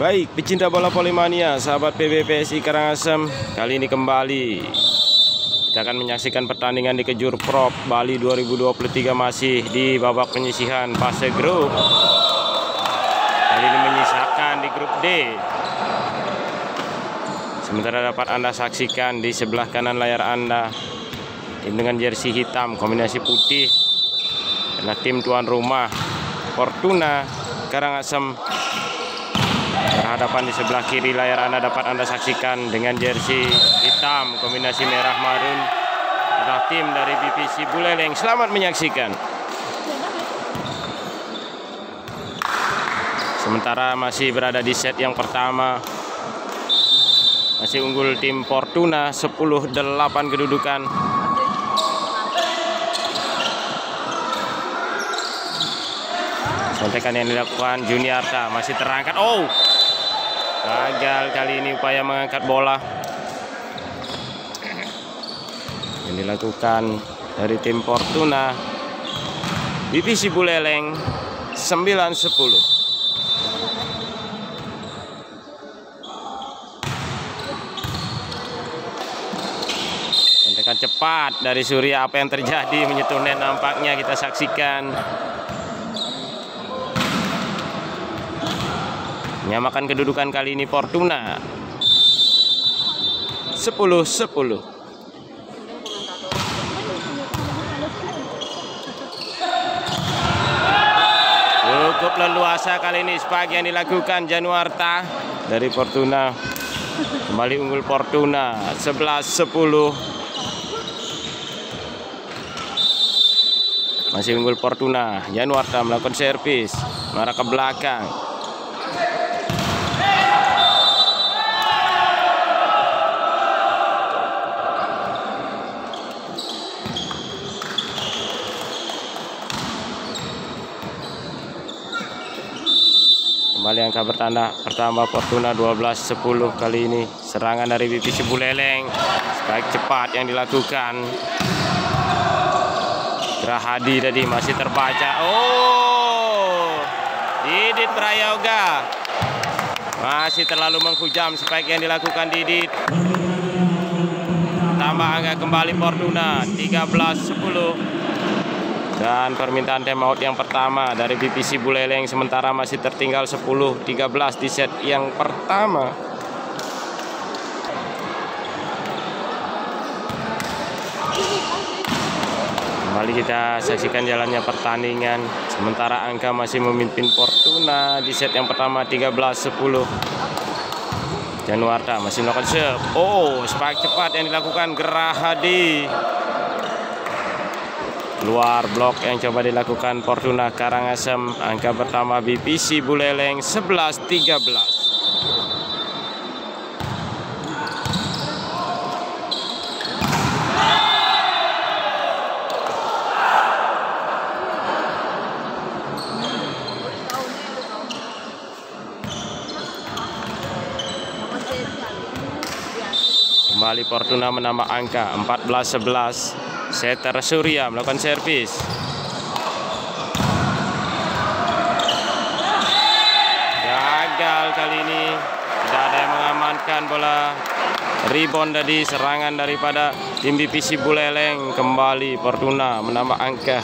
Baik, pecinta bola polimania, sahabat PBPSI Karangasem, kali ini kembali kita akan menyaksikan pertandingan di Kejur Prop Bali 2023 masih di babak penyisihan fase grup. Kali ini menyisakan di grup D. Sementara dapat Anda saksikan di sebelah kanan layar Anda tim dengan jersey hitam kombinasi putih adalah tim tuan rumah Fortuna Karangasem berhadapan di sebelah kiri layar Anda dapat Anda saksikan dengan jersey hitam kombinasi merah marun adalah tim dari BPC Buleleng. Selamat menyaksikan. Sementara masih berada di set yang pertama. Masih unggul tim Fortuna 10-8 kedudukan. Sontekan yang dilakukan Juniarta masih terangkat. Oh, Gagal kali ini upaya mengangkat bola yang dilakukan dari tim Fortuna. Divisi Buleleng 9-10. cepat dari Surya apa yang terjadi menyentuh net nampaknya kita saksikan Menyamakan kedudukan kali ini Fortuna. 10-10 Cukup leluasa kali ini spagi yang dilakukan Januarta dari Fortuna. Kembali unggul Fortuna 11-10 Masih unggul Fortuna. Januarta melakukan servis Marah ke belakang Kembali angka bertanda pertama Fortuna 12-10 kali ini. Serangan dari BPC Buleleng baik cepat yang dilakukan. Gerahadi tadi masih terbaca. Oh! Didit Prayoga. Masih terlalu menghujam spike yang dilakukan Didit. Tambah angka kembali Fortuna 13-10 dan permintaan timeout yang pertama dari BPC Buleleng sementara masih tertinggal 10-13 di set yang pertama. Kembali kita saksikan jalannya pertandingan. Sementara angka masih memimpin Fortuna di set yang pertama 13-10. Januarta masih melakukan serve. Oh, spike cepat yang dilakukan Gerahadi luar blok yang coba dilakukan Fortuna Karangasem angka pertama BPC Buleleng 11-13 Kembali Fortuna menambah angka 14-11 Setter Surya melakukan servis. Gagal kali ini. Tidak ada yang mengamankan bola. Rebound tadi serangan daripada tim BPC Buleleng. Kembali Fortuna menambah angka.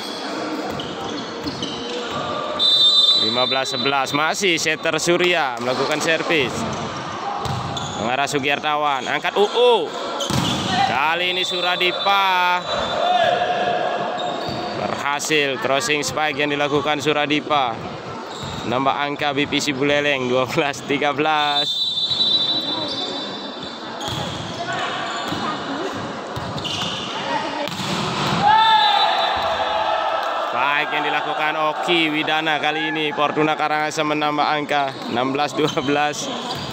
15-11 masih setter Surya melakukan servis. Mengarah Sugiartawan. Angkat UU Kali ini Suradipa berhasil crossing spike yang dilakukan Suradipa. Nambah angka BPC Buleleng 12 13. Spike yang dilakukan Oki Widana kali ini Fortuna Karangasem menambah angka 16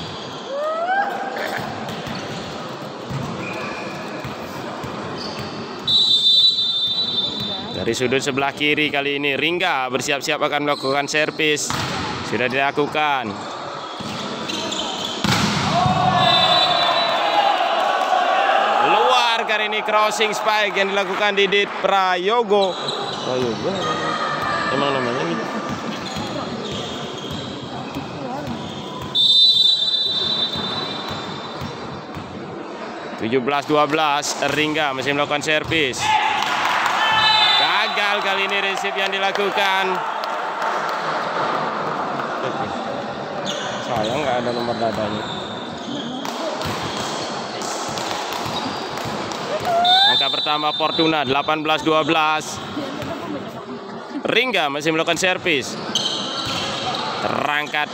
Dari sudut sebelah kiri kali ini Ringga bersiap-siap akan melakukan servis. Sudah dilakukan. Luar kali ini crossing spike yang dilakukan Didit Prayogo. Prayogo. Emang namanya nih. Tujuh belas dua belas Ringga masih melakukan servis kali ini resip yang dilakukan. Sayang nggak ada nomor dadanya. Angka pertama Fortuna 18-12 Ringga masih melakukan servis. Terangkat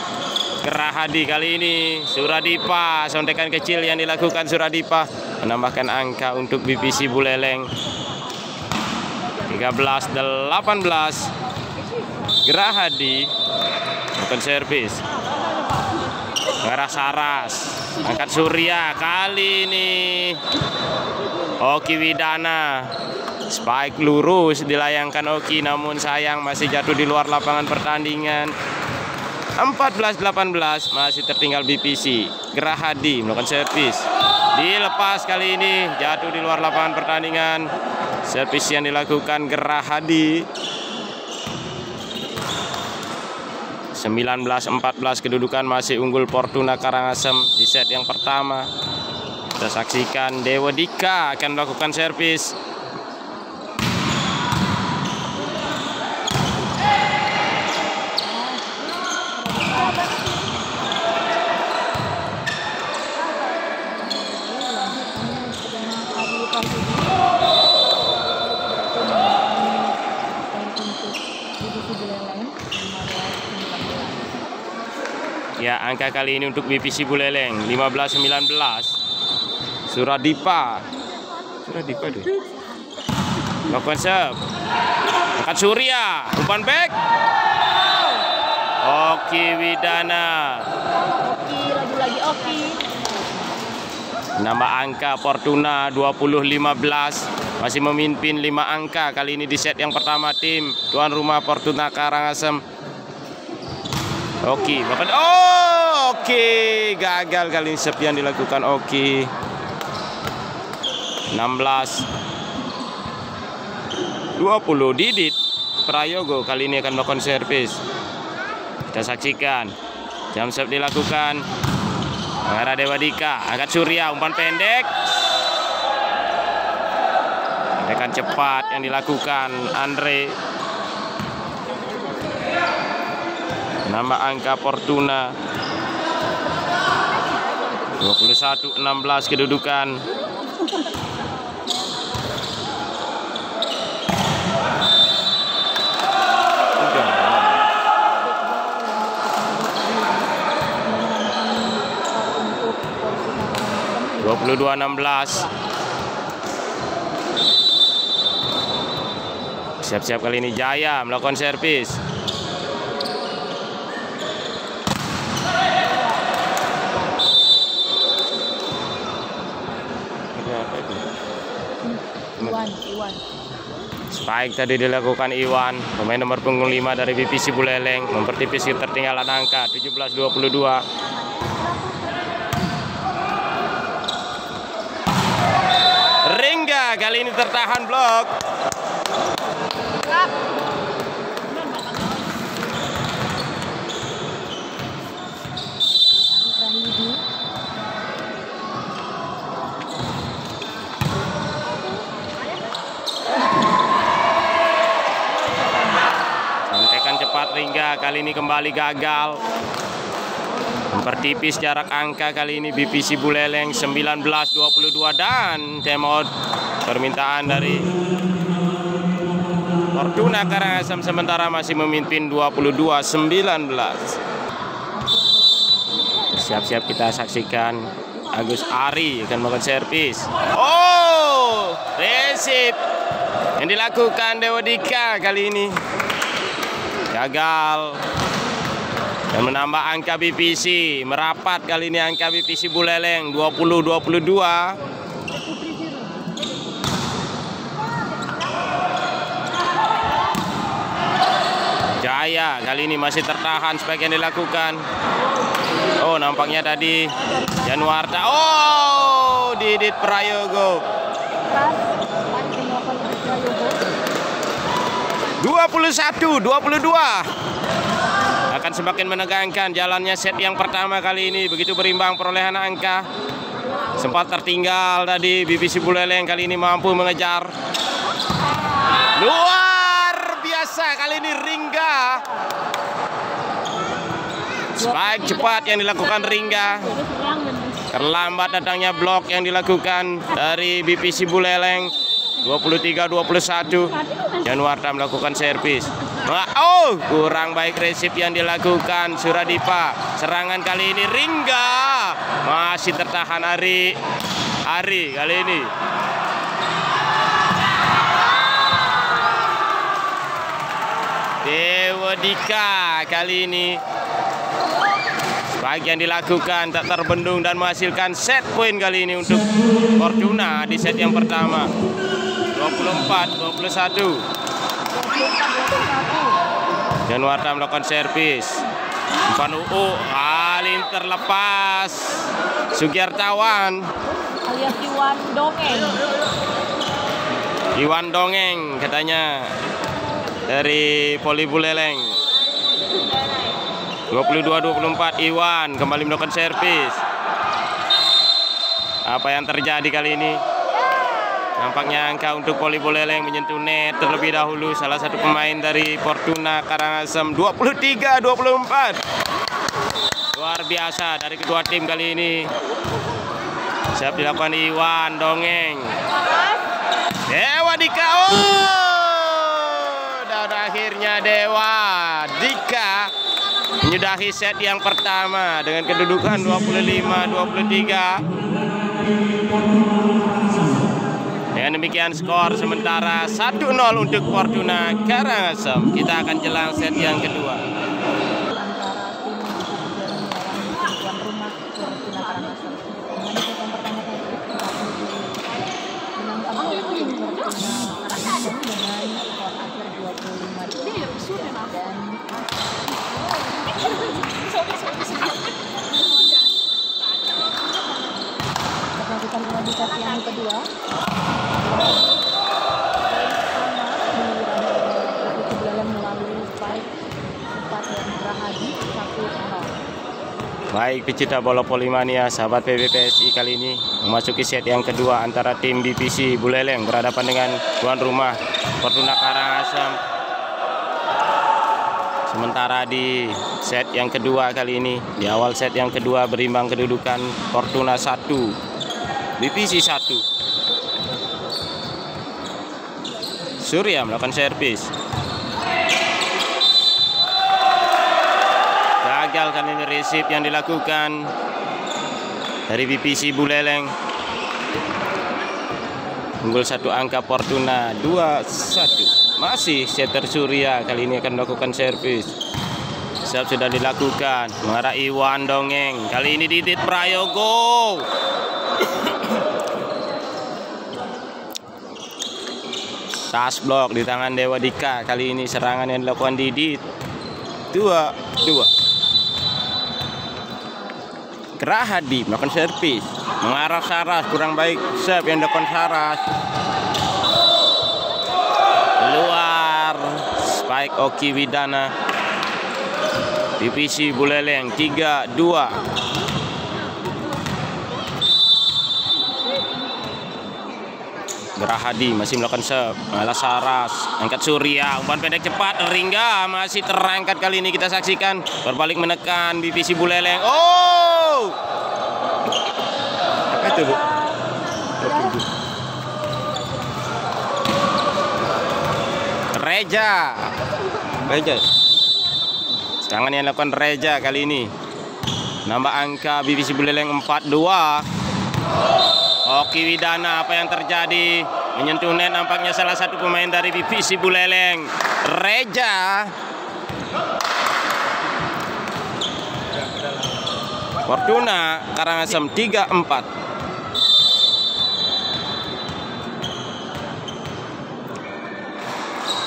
Gerahadi kali ini. Suradipa sontekan kecil yang dilakukan Suradipa. Menambahkan angka untuk BPC Buleleng 13 18 Gerahadi bukan servis. Ngarah Saras angkat Surya kali ini. Oki Widana Spike lurus dilayangkan Oki namun sayang masih jatuh di luar lapangan pertandingan. 14-18 masih tertinggal BPC Gerahadi melakukan servis. Dilepas kali ini jatuh di luar lapangan pertandingan servis yang dilakukan Gerahadi 19-14 kedudukan masih unggul Fortuna Karangasem di set yang pertama. Kita saksikan Dewa Dika akan melakukan servis Ya, angka kali ini untuk BPC Buleleng 15-19. Suradipa. Suradipa deh. Lakukan serve. Angkat Surya, umpan back. Oki Widana. Oki, lagi lagi Oki. Nama angka Fortuna 20-15 masih memimpin 5 angka kali ini di set yang pertama tim tuan rumah Fortuna Karangasem. Oki, Bapak Oh, oke, gagal kali ini yang dilakukan Oki. 16 20 Didit Prayogo kali ini akan melakukan servis. Kita saksikan. Jam serve dilakukan. Mengarah Dewa Dika, angkat Surya, umpan pendek. Tekan cepat yang dilakukan Andre. Nama angka Fortuna 21-16 kedudukan. Dua puluh dua enam belas. Siap-siap kali ini Jaya melakukan servis. Spike tadi dilakukan Iwan, pemain nomor punggung 5 dari BPC Buleleng, mempertipis ketertinggalan angka 17-22. Ringga kali ini tertahan blok. Prahidi. Contekan kali ini kembali gagal. Mempertipis jarak angka kali ini BPC Buleleng 19-22 dan timeout permintaan dari Fortuna Karangasem sementara masih memimpin 22-19. Siap-siap kita saksikan Agus Ari akan melakukan servis. Oh, resip yang dilakukan Dewa Dika kali ini gagal. Dan menambah angka BPC merapat kali ini angka BPC Buleleng 20-22 Jaya kali ini masih tertahan sebagian dilakukan. Oh nampaknya tadi Januarta. Oh Didit Prayogo Pas, pancing melakukan Prayogo. 21 22 akan semakin menegangkan jalannya set yang pertama kali ini begitu berimbang perolehan angka Sempat tertinggal tadi BPC Buleleng kali ini mampu mengejar. Luar biasa kali ini Ringga. Spike cepat yang dilakukan Ringga. Terlambat datangnya blok yang dilakukan dari BPC Buleleng. 23-21 Januarta melakukan servis. Oh kurang baik resip yang dilakukan Suradipa. Serangan kali ini Ringga Masih tertahan Ari. Ari kali ini. Dewa Dika kali ini. Bagian dilakukan tak terbendung dan menghasilkan set point kali ini untuk Fortuna di set yang pertama 24 21 Januarta melakukan servis. Umpan UU Alin terlepas Sugiartawan alias Iwan Dongeng. Iwan Dongeng katanya dari Poli Buleleng. 22-24 Iwan kembali melakukan servis. Apa yang terjadi kali ini nampaknya angka untuk Poli Buleleng menyentuh net terlebih dahulu salah satu pemain dari Fortuna Karangasem. 23-24 luar biasa dari kedua tim kali ini. Siap dilakukan Iwan Dongeng. Dewa Dika oh! Dan akhirnya Dewa Dika menyudahi set yang pertama dengan kedudukan 25-23 dengan demikian skor sementara 1-0 untuk Fortuna Karangasem. Kita akan jelang set yang kedua melakukan kelanjutan yang kedua melalui spike cepat dan Rahadi 1-0 Baik pecinta bola Polimania, sahabat PBPSI kali ini memasuki set yang kedua antara tim BPC Buleleng berhadapan dengan tuan rumah Fortuna Karangasem. Sementara di set yang kedua kali ini, di awal set yang kedua berimbang kedudukan Fortuna 1, BPC 1. Surya melakukan servis. Gagal kali ini resip yang dilakukan dari BPC Buleleng. Unggul satu angka Fortuna 2-1 masih setter Surya kali ini akan melakukan servis. Siap sudah dilakukan. Mengarah Iwan Dongeng. Kali ini Didit Prayogo. Tas blok di tangan Dewa Dika. Kali ini serangan yang dilakukan Didit dua dua Gerahadi melakukan servis. Mengarah Saras kurang baik. Serve yang dilakukan Saras. Luar. Spike Oki Widana. Divisi Buleleng. 3 2 Gerahadi masih melakukan serve. Malah Saras. Angkat Surya. Umpan pendek cepat. Ringga masih terangkat kali ini. Kita saksikan. Berbalik menekan. Divisi Buleleng. Oh apa itu bu? Reja. Reja Serangan yang dilakukan Reja kali ini. Nambah angka BBC Buleleng 4-2 Oki Widana apa yang terjadi? Menyentuh net nampaknya salah satu pemain dari BBC Buleleng. Reja Fortuna Karangasem 3-4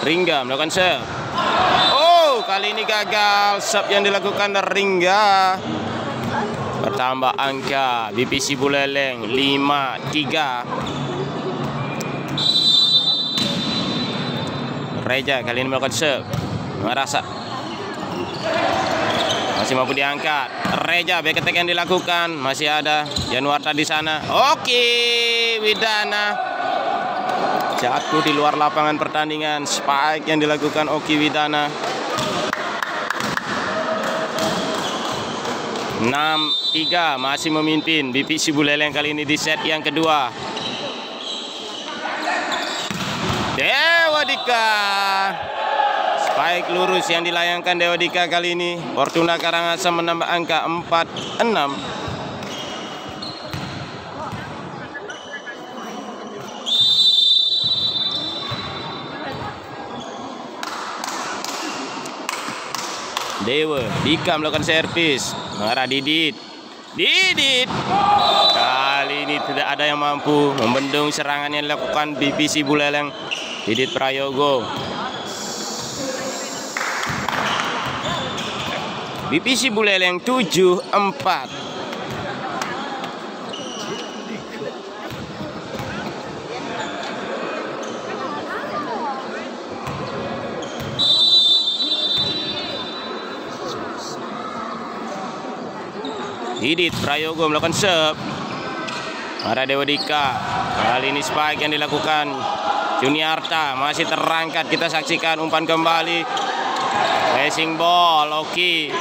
Ringga melakukan serve. Oh, kali ini gagal serve yang dilakukan Ringga. Bertambah angka BPC Buleleng 5-3. Reja kali ini melakukan serve. Merasa. Masih mampu diangkat. Reja back attack yang dilakukan. Masih ada Januarta di sana. Oke, Widana. Jatuh di luar lapangan pertandingan. Spike yang dilakukan Oki Widana. 6-3 masih memimpin BP Sibuleleng kali ini di set yang kedua. Dewa Dika. Spike lurus yang dilayangkan Dewa Dika kali ini. Fortuna Karangasem menambah angka 4-6. Dewa Dika melakukan servis. Mengarah Didit. Didit! Kali ini tidak ada yang mampu membendung serangan yang dilakukan BBC Buleleng. Didit Prayogo BBC Buleleng 74 Didit Prayogo melakukan serve. Para Dewa Dika. Kali ini spike yang dilakukan Juniarta masih terangkat. Kita saksikan umpan kembali. Racing ball, Oki.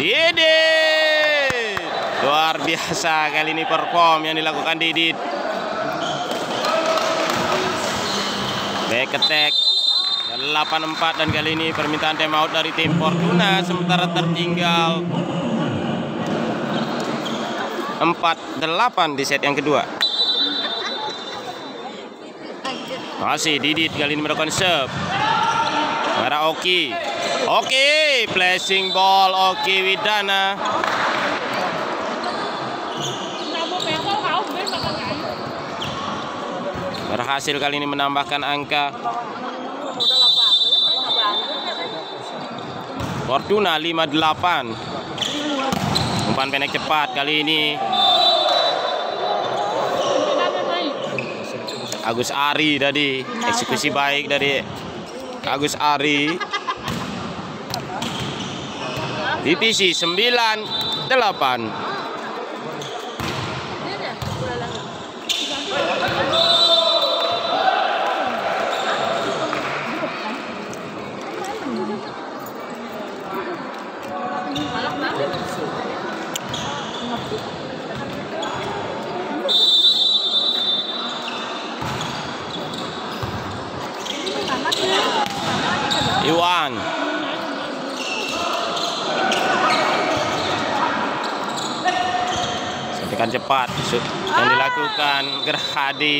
Didit. Luar biasa kali ini perform yang dilakukan Didit. Back attack 84 dan kali ini permintaan time out dari tim Fortuna sementara tertinggal 4-8 di set yang kedua. Masih Didit kali ini melakukan serve. Para Oki. Oki, flashing ball Oki Widana. Berhasil kali ini menambahkan angka Fortuna 58 Umpan pendek cepat kali ini Agus Ari tadi Eksekusi baik dari Agus Ari. Divisi 98 cepat. Yang dilakukan Gerhadi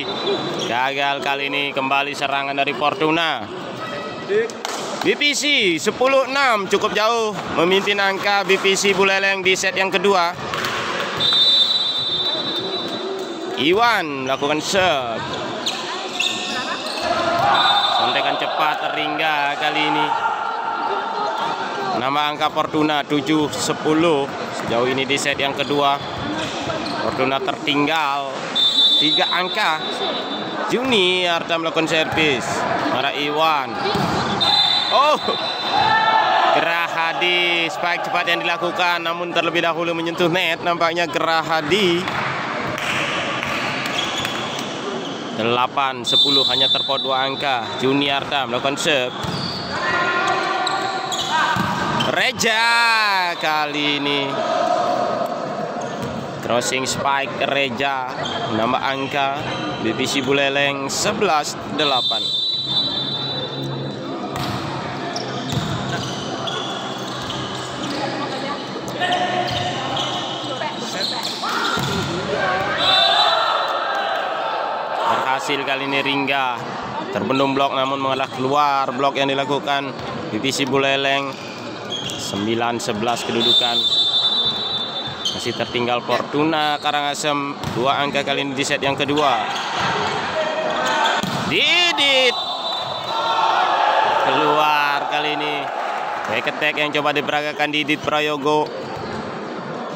gagal kali ini. Kembali serangan dari Fortuna. BPC 10-6 cukup jauh memimpin angka BPC Buleleng di set yang kedua. Iwan melakukan serve. Sontekan cepat Ringga kali ini. Nama angka Fortuna 7-10 Sejauh ini di set yang kedua Fortuna tertinggal Tiga angka. Juni Arta melakukan servis. Para Iwan. Oh! Gerahadi Spike cepat yang dilakukan Namun terlebih dahulu menyentuh net. Nampaknya Gerahadi 8 10 hanya terpaut dua angka. Juniarta melakukan serve. Reja kali ini crossing spike Reja menambah angka BPC Buleleng 11 8 berhasil kali ini Ringga. Terbendung blok namun mengalah keluar blok yang dilakukan BPC Buleleng. 9-11 kedudukan masih tertinggal Fortuna Karangasem. Dua angka kali ini di set yang kedua. Didit. Keluar kali ini. Attack yang coba diperagakan Didit Prayogo.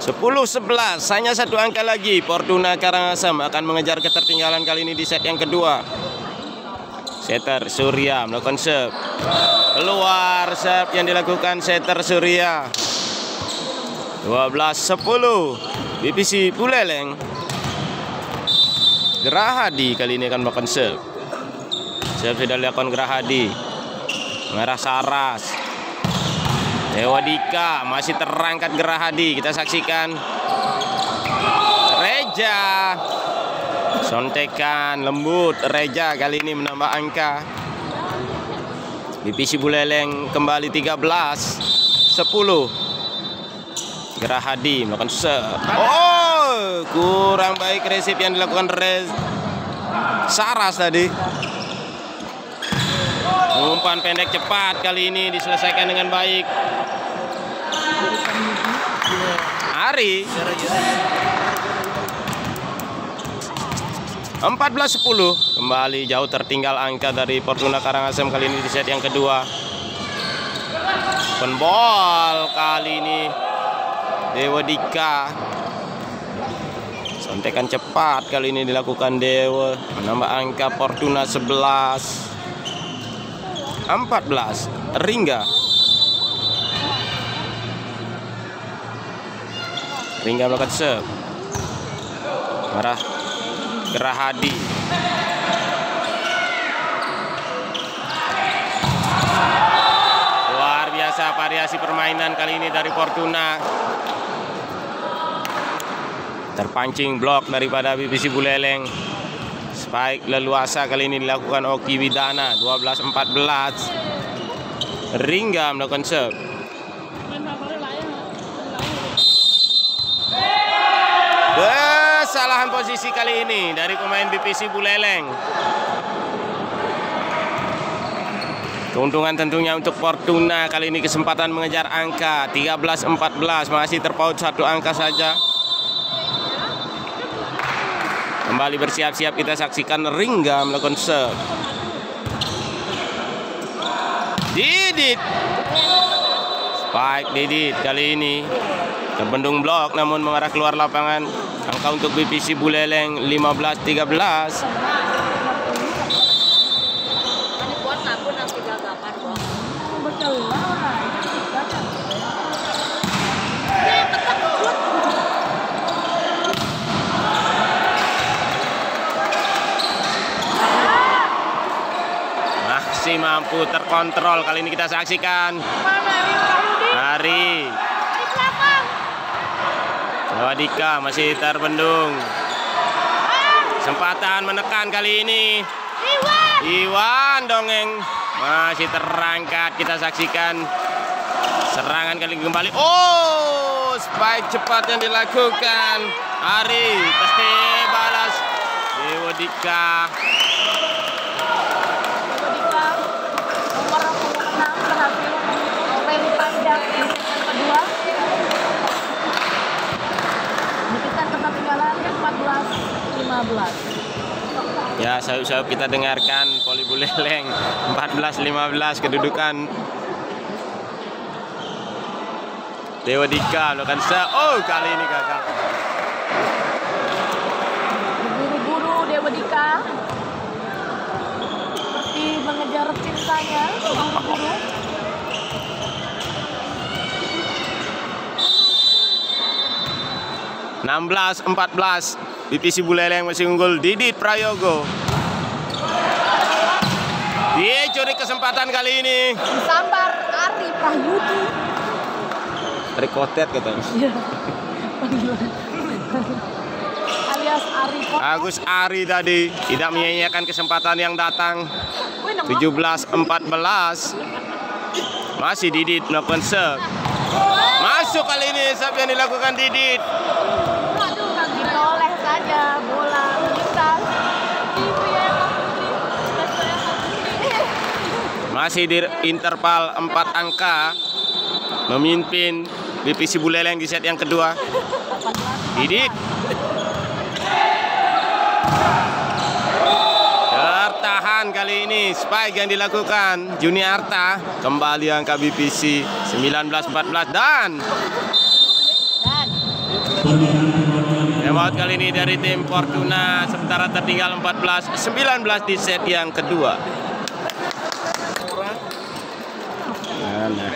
10-11 hanya satu angka lagi. Fortuna Karangasem akan mengejar ketertinggalan kali ini di set yang kedua. Setter Surya melakukan serve. Keluar serve yang dilakukan setter Surya 12-10 BPC Buleleng. Gerahadi kali ini akan makan serve. Serve sudah dilakukan Gerahadi Mengarah Saras. Dewa Dika masih terangkat Gerahadi Kita saksikan. Reja. Sontekan lembut. Reja kali ini menambah angka. BPC Buleleng kembali 13 10 Gerahadi melakukan serve. Oh, kurang baik resip yang dilakukan Rez Saras tadi. Umpan pendek cepat kali ini diselesaikan dengan baik. Ari 14-10 kembali jauh tertinggal angka dari Fortuna Karangasem kali ini di set yang kedua. Penbol kali ini Dewa Dika. Sontekan cepat kali ini dilakukan Dewa. Menambah angka Fortuna 11 14 Ringga. Ringga melakukan serve Marah. Gerahadi Luar biasa variasi permainan kali ini dari Fortuna terpancing blok daripada BBC Buleleng. Spike leluasa kali ini dilakukan Oki Widana 12-14 Ringga melakukan serve. Kesalahan posisi kali ini dari pemain BPC Buleleng. Keuntungan tentunya untuk Fortuna kali ini kesempatan mengejar angka 13-14 masih terpaut satu angka saja Kembali bersiap-siap kita saksikan Ringga melakukan serve. Didit. Spike Didit kali ini terbendung blok namun mengarah keluar lapangan. Angka untuk BPC Buleleng 15-13. Mampu terkontrol. Kali ini kita saksikan. Hari. Jawa masih terbendung. Kesempatan menekan kali ini. Iwan dongeng masih terangkat. Kita saksikan serangan kali kembali. Oh spike cepat yang dilakukan. Ari balas Dewa Dika Ya, sayup-sayup kita dengarkan Poli Buleleng 14-15 kedudukan Dewa Dika melakukan se Oh, kali ini gagal. Buru-buru Dewa Dika seperti mengejar cintanya, buru-buru. 16-14 BPC Buleleng masih unggul Didit Prayogo. Dia curi kesempatan kali ini. Sambar Ari Prahyudi. Rekotet katanya Iya. Alias Ari Agus Ari tadi tidak menyanyiakan kesempatan yang datang. 17-14 masih Didit melakukan serve masuk kali ini serve yang dilakukan Didit saja bola lintas. Masih di interval 4 angka memimpin BPC Buleleng di set yang kedua. Didit tertahan kali ini spike yang dilakukan Juniarta kembali angka BPC 19-14 dan Timeout kali ini dari tim Fortuna sementara tertinggal 14-19 di set yang kedua. lalu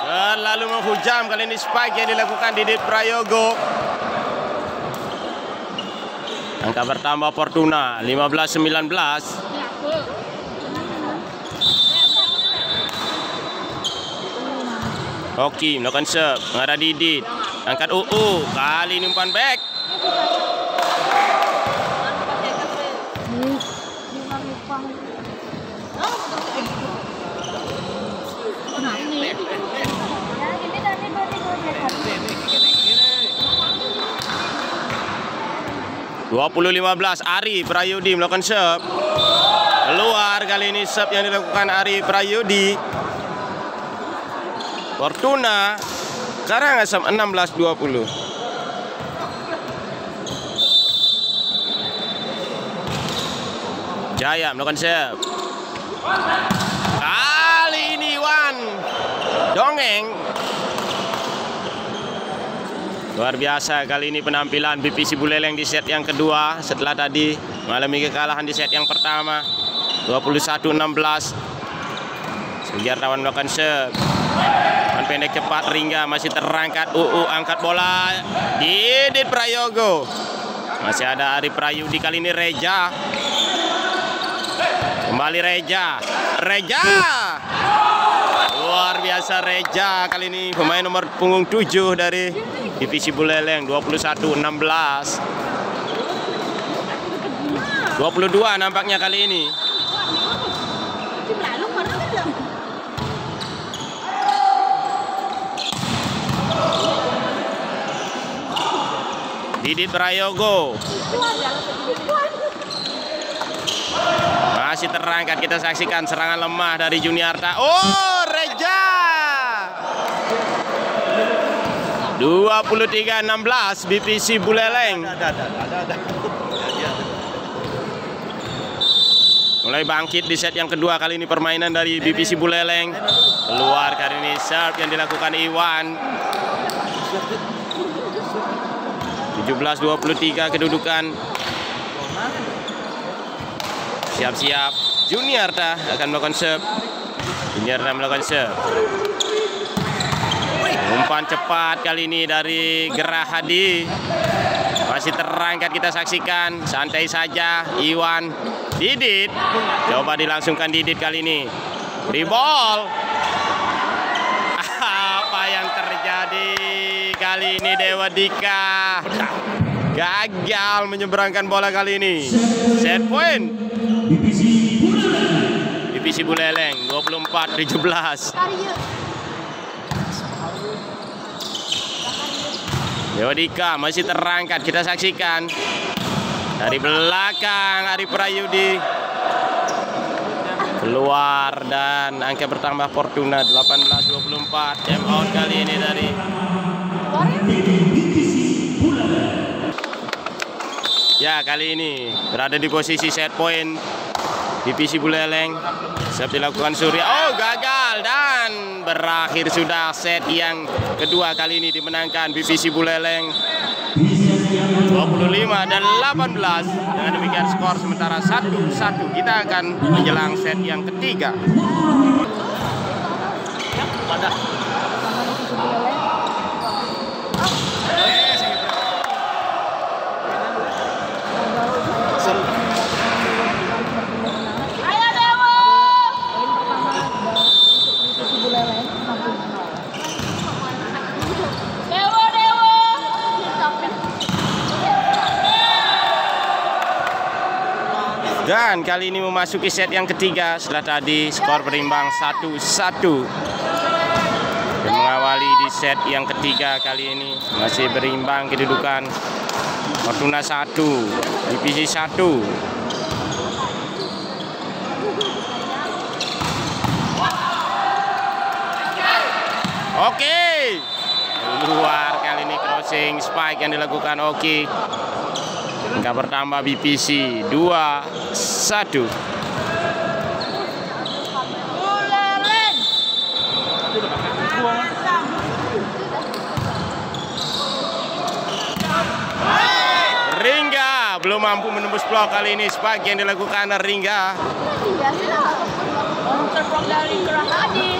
Terlalu menghujam kali ini spike yang dilakukan Didit Prayogo. Angka bertambah Fortuna 15-19. Hoki melakukan serve mengarah Didit. Angkat UU. Kali ini umpan back. Dua puluh lima belas Ari Prayudi melakukan serve. Keluar kali ini serve yang dilakukan Ari Prayudi. Fortuna Karangasem 16-20. Jaya melakukan serve. Kali ini Wan dongeng. Luar biasa kali ini penampilan BPC Buleleng di set yang kedua setelah tadi mengalami kekalahan di set yang pertama 21-16. Sugiartawan melakukan serve. Pendek cepat Ringga masih terangkat UU angkat bola Didit Prayogo. Masih ada Ari Prayudi kali ini Reja. Kembali Reja. Reja. Luar biasa Reja kali ini pemain nomor punggung 7 dari divisi Buleleng 21 16. 22 nampaknya kali ini. Didit Prayogo masih terangkat kita saksikan serangan lemah dari Juniarta. Oh, Reja. 23-16 BPC Buleleng. Mulai bangkit di set yang kedua kali ini permainan dari BPC Buleleng. Keluar kali ini serve yang dilakukan Iwan. 17-23 kedudukan. Siap-siap. Juniarta akan melakukan serve. Juniarta melakukan serve. Umpan cepat kali ini dari Gerah Hadi. Masih terangkat kita saksikan. Santai saja Iwan. Didit. Coba dilangsungkan Didit kali ini. Apa yang terjadi kali ini Dewa Dika? Gagal menyeberangkan bola kali ini. Set point. Divisi Buleleng 24 17. Dewa Dika masih terangkat kita saksikan dari belakang Ari Prayudi keluar dan angka bertambah Fortuna 18-24 jam out kali ini dari Ya kali ini berada di posisi set point. Divisi Buleleng siap dilakukan Surya. Oh gagal dan berakhir sudah set yang kedua kali ini dimenangkan divisi Buleleng. 25 dan 18 dengan demikian skor sementara 1-1 kita akan menjelang set yang ketiga Dan kali ini memasuki set yang ketiga setelah tadi skor berimbang 1-1. Dan mengawali di set yang ketiga kali ini masih berimbang kedudukan Fortuna 1, divisi 1. Oke. Keluar kali ini crossing spike yang dilakukan Oki. Angka bertambah BPC 2 1. Buleleng. Ringga belum mampu menembus blok kali ini yang dilakukan Ringga. Hadi.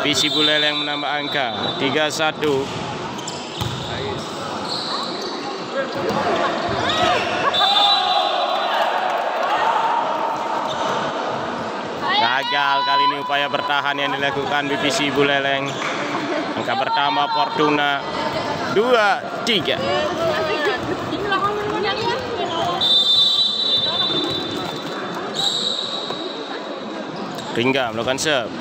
Divisi Buleleng menambah angka 31 Gagal kali ini upaya bertahan yang dilakukan BPC Buleleng. Angka pertama Fortuna 2 3. Ringga melakukan serve.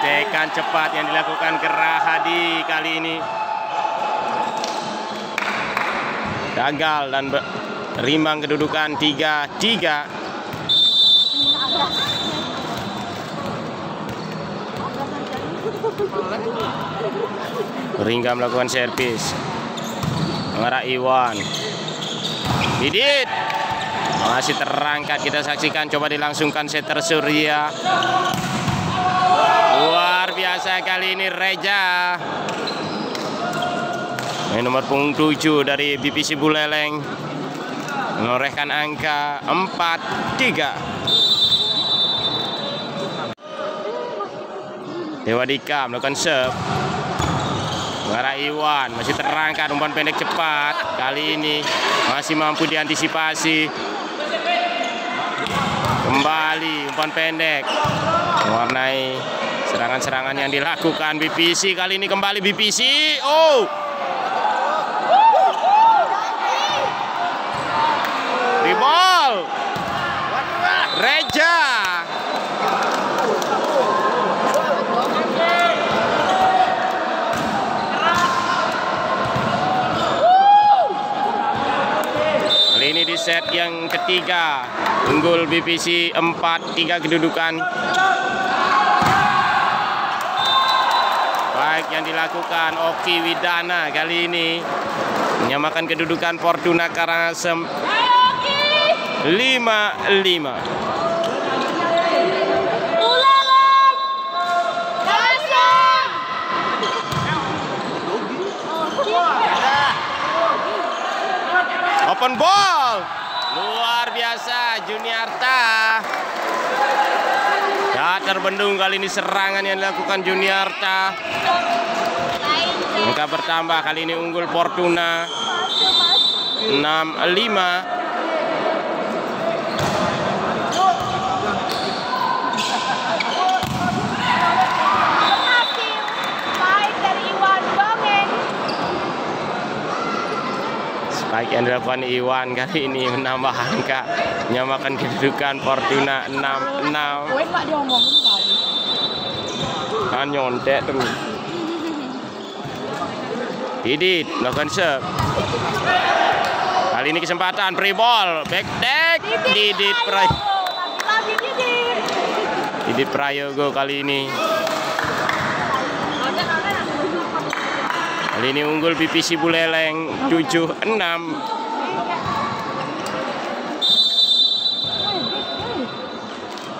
Sontekan cepat yang dilakukan Gerahadi kali ini. Gagal dan rimbang kedudukan 3-3. Ringga melakukan servis. Mengarah Iwan. Didit. Masih terangkat kita saksikan coba dilangsungkan setter Surya. Biasa kali ini Reja. Ini nomor punggung 7 dari BPC Buleleng menorehkan angka 4-3. Dewa Dika melakukan serve. Mengarah Iwan masih terangkat umpan pendek cepat. Kali ini masih mampu diantisipasi. Kembali umpan pendek mewarnai serangan-serangan yang dilakukan BPC kali ini kembali BPC. Oh. Reja. Ini di set yang ketiga unggul BPC 4-3 kedudukan baik yang dilakukan Oki Widana kali ini. Menyamakan kedudukan Fortuna Karangasem. 5-5 Open ball. Luar biasa Juniarta terbendung kali ini serangan yang dilakukan Juniarta angka bertambah kali ini unggul Fortuna. 6-5 Yang dilakukan Iwan kali ini menambah angka. Menyamakan kedudukan Fortuna 6-6 Gue nggak diomongin kali. kan nyontek terus Didit melakukan serve kali ini kesempatan free ball. Back deck Didit Prayogo. Didit Prayogo kali ini kali ini unggul BPC Buleleng 7-6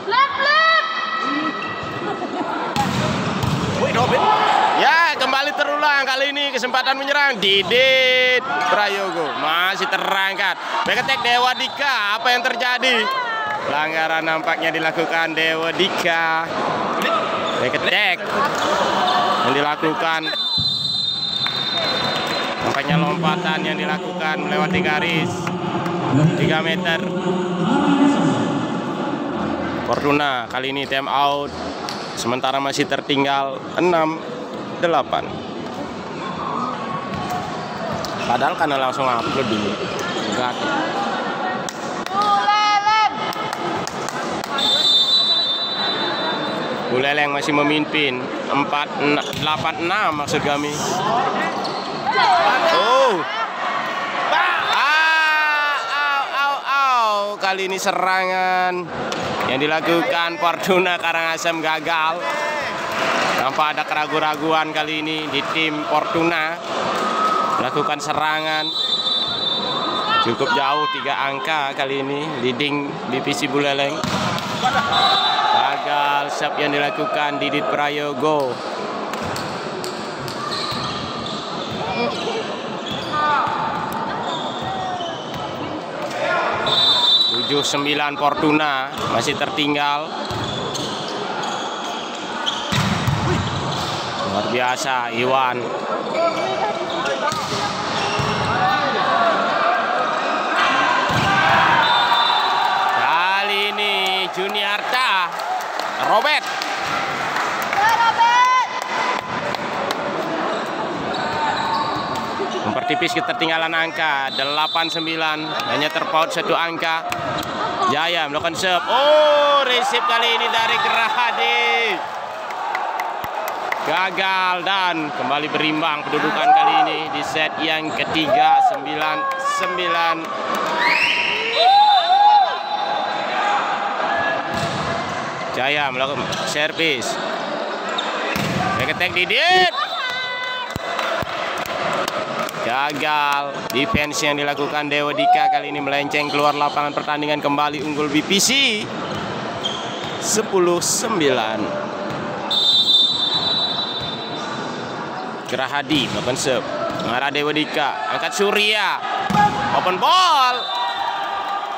Lep lep. Ya, kembali terulang kali ini kesempatan menyerang Didit Prayogo masih terangkat. Back attack Dewa Dika, apa yang terjadi? Pelanggaran nampaknya dilakukan Dewa Dika. Back attack yang dilakukan. Nampaknya lompatan yang dilakukan melewati garis 3 meter. Fortuna kali ini time out. Sementara masih tertinggal 6 8 padahal karena langsung upload dulu. Enggak. Buleleng masih memimpin. 4 8 6 maksud kami oh kali ini serangan yang dilakukan Fortuna Karangasem gagal. Nampak ada keraguan-raguan kali ini di tim Fortuna. Melakukan serangan. Cukup jauh tiga angka kali ini leading divisi Buleleng. Gagal sub yang dilakukan Didit Prayogo 79 Fortuna masih tertinggal. Luar biasa Iwan. Kali ini Juniarta Robert. Mempertipis ketertinggalan angka. 89 hanya terpaut satu angka. Jaya melakukan serve. Oh receive kali ini dari Gerahadi gagal dan kembali berimbang kedudukan kali ini di set yang ketiga. 9 9 Jaya melakukan servis. Back Didit gagal. Defense yang dilakukan Dewa Dika kali ini melenceng keluar lapangan pertandingan kembali unggul BPC 10-9 Gerahadi melakukan serve. Mengarah Dewa Dika. Angkat Surya. Open ball.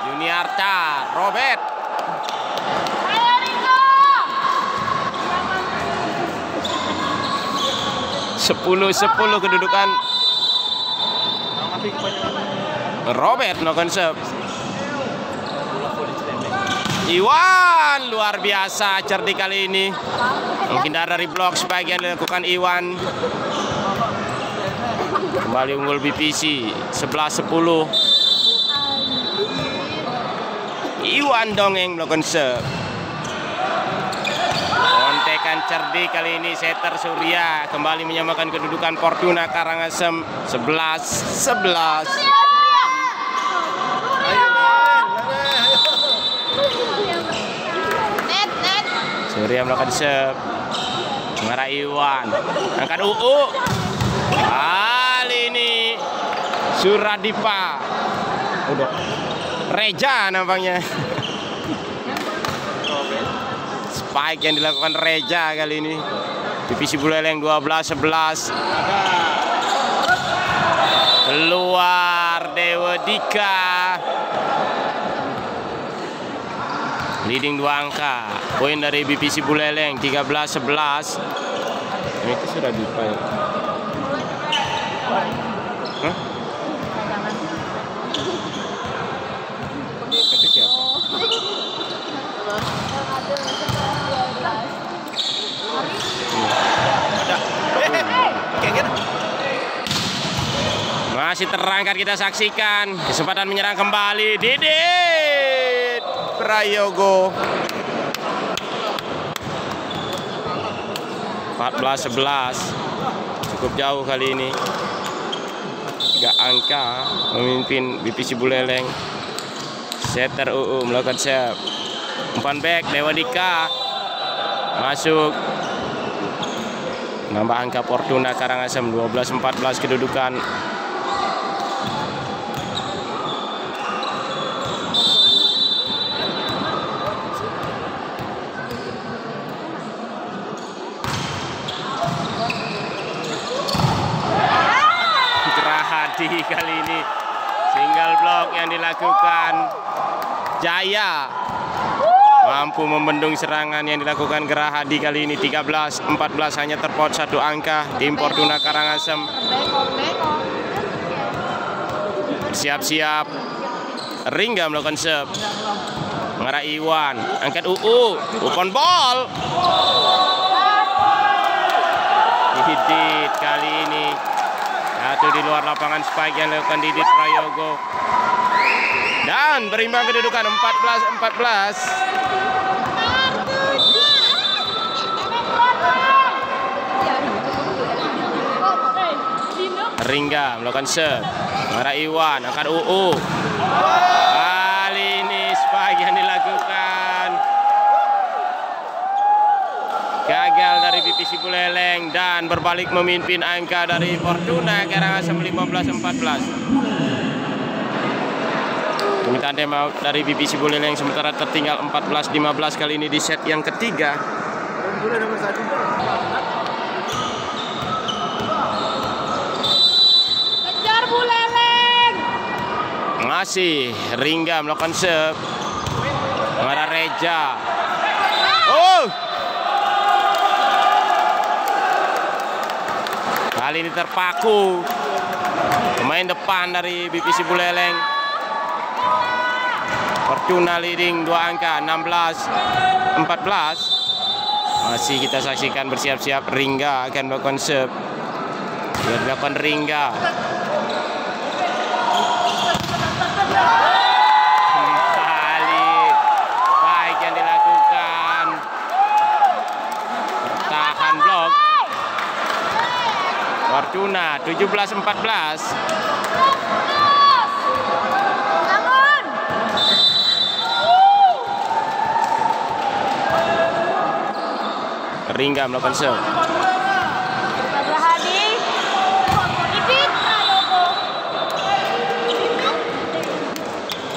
Juniarta Robert. Sepuluh sepuluh kedudukan Robert melakukan serve Iwan luar biasa cerdik kali ini. Menghindar dari blok sebagian dilakukan Iwan. Kembali unggul BPC 11-10 Iwan dongeng melakukan serve cerdik kali ini setter Surya kembali menyamakan kedudukan Fortuna Karangasem 11-11 Surya melakukan serve mengarah Iwan. Angkat UU kali ini Suradipa. Udah. Reja nampaknya spike yang dilakukan Reja kali ini. Divisi Buleleng 12 11 keluar Dewa Dika. Leading dua angka. Poin dari BPC Buleleng 13 11 ini sudah Dipa ya Hah? Itu siapa? Masih terangkat kita saksikan. Kesempatan menyerang kembali. Didit Prayogo. 14 11 cukup jauh kali ini. Tiga angka memimpin BPC Buleleng. Setter UU melakukan serve umpan back Dewa Dika masuk. Nambah angka Fortuna Karangasem. 12 14 kedudukan Gerahadi kali ini. Single block yang dilakukan. Jaya mampu membendung serangan yang dilakukan Gerahadi kali ini. 13 14 hanya terpaut satu angka tim Fortuna Karangasem. Siap-siap. Ringga melakukan serve mengarah Iwan. Angkat UU. Open ball. Didit kali ini satu di luar lapangan spike yang dilakukan Didit Prayogo. Dan berimbang kedudukan 14-14 Ringga melakukan serve. Mengarah Iwan angkat UU. Kali ini spike yang dilakukan gagal dari BPC Buleleng dan berbalik memimpin angka dari Fortuna Karangasem 15-14 permintaan timeout dari BPC Buleleng sementara tertinggal 14-15 kali ini di set yang ketiga. Kejar Buleleng. masih Ringga melakukan serve mengarah Reja Kali ini terpaku. Pemain depan dari BPC Buleleng. Fortuna leading dua angka 16 14. Masih kita saksikan bersiap-siap Ringga akan melakukan serve. Dilakukan Ringga. Fortuna 17 14. Bangun. Ringga melakukan serve.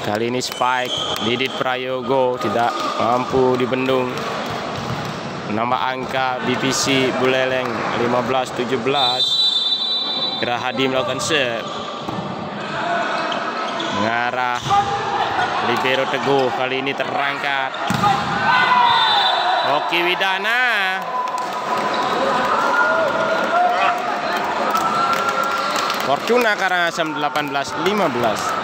Kali ini Spike Didit Prayogo tidak mampu dibendung. Menambah angka BPC Buleleng 15-17. Gerahadi melakukan serve. Mengarah Libero Teguh kali ini terangkat. Oki Widana. Fortuna Karangasem 18-15.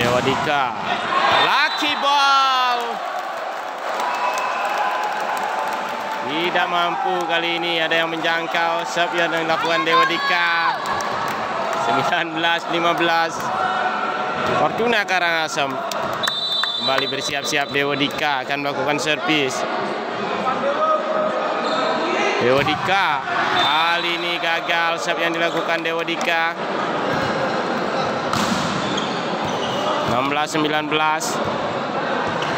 Dewa Dika. Lucky ball. Tidak mampu kali ini ada yang menjangkau serve yang dilakukan Dewa Dika. 19 15. Fortuna Karangasem kembali bersiap-siap Dewa Dika akan melakukan servis. Dewa Dika kali ini gagal serve yang dilakukan Dewa Dika. 16-19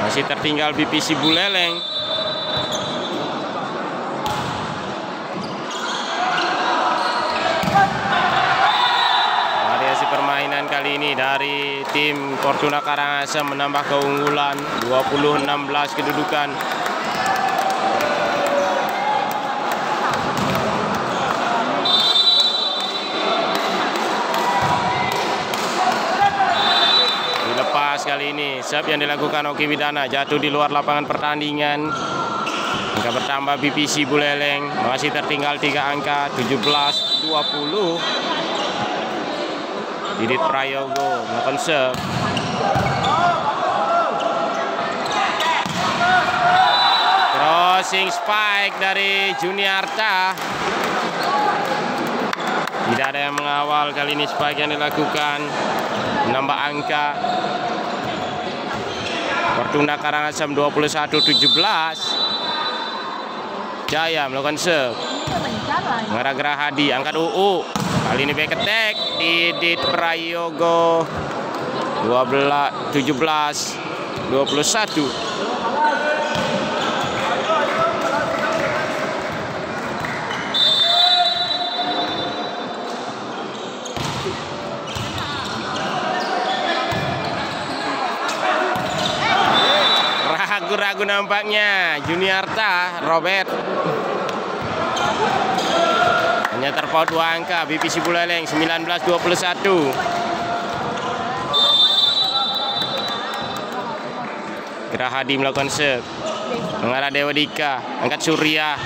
masih tertinggal BPC Buleleng. Variasi permainan kali ini dari tim Fortuna Karangasem menambah keunggulan 20-16 kedudukan dilepas kali ini. Serve yang dilakukan Oki Widana jatuh di luar lapangan pertandingan. Angka bertambah BPC Buleleng. Masih tertinggal tiga angka 17 20 Didit Prayogo melakukan serve. Crossing spike dari Juniarta. Tidak ada yang mengawal kali ini spike yang dilakukan. Menambah angka Fortuna Karangasem 21-17 Jaya melakukan serve. Mengarah Gerahadi angkat UU. Kali ini back attack Didit Prayogo. 12 17 21 ragu-ragu nampaknya Juniarta Robert. Hanya terpaut dua angka BPC Buleleng 19-21 Gerahadi melakukan serve mengarah Dewa Dika angkat Surya.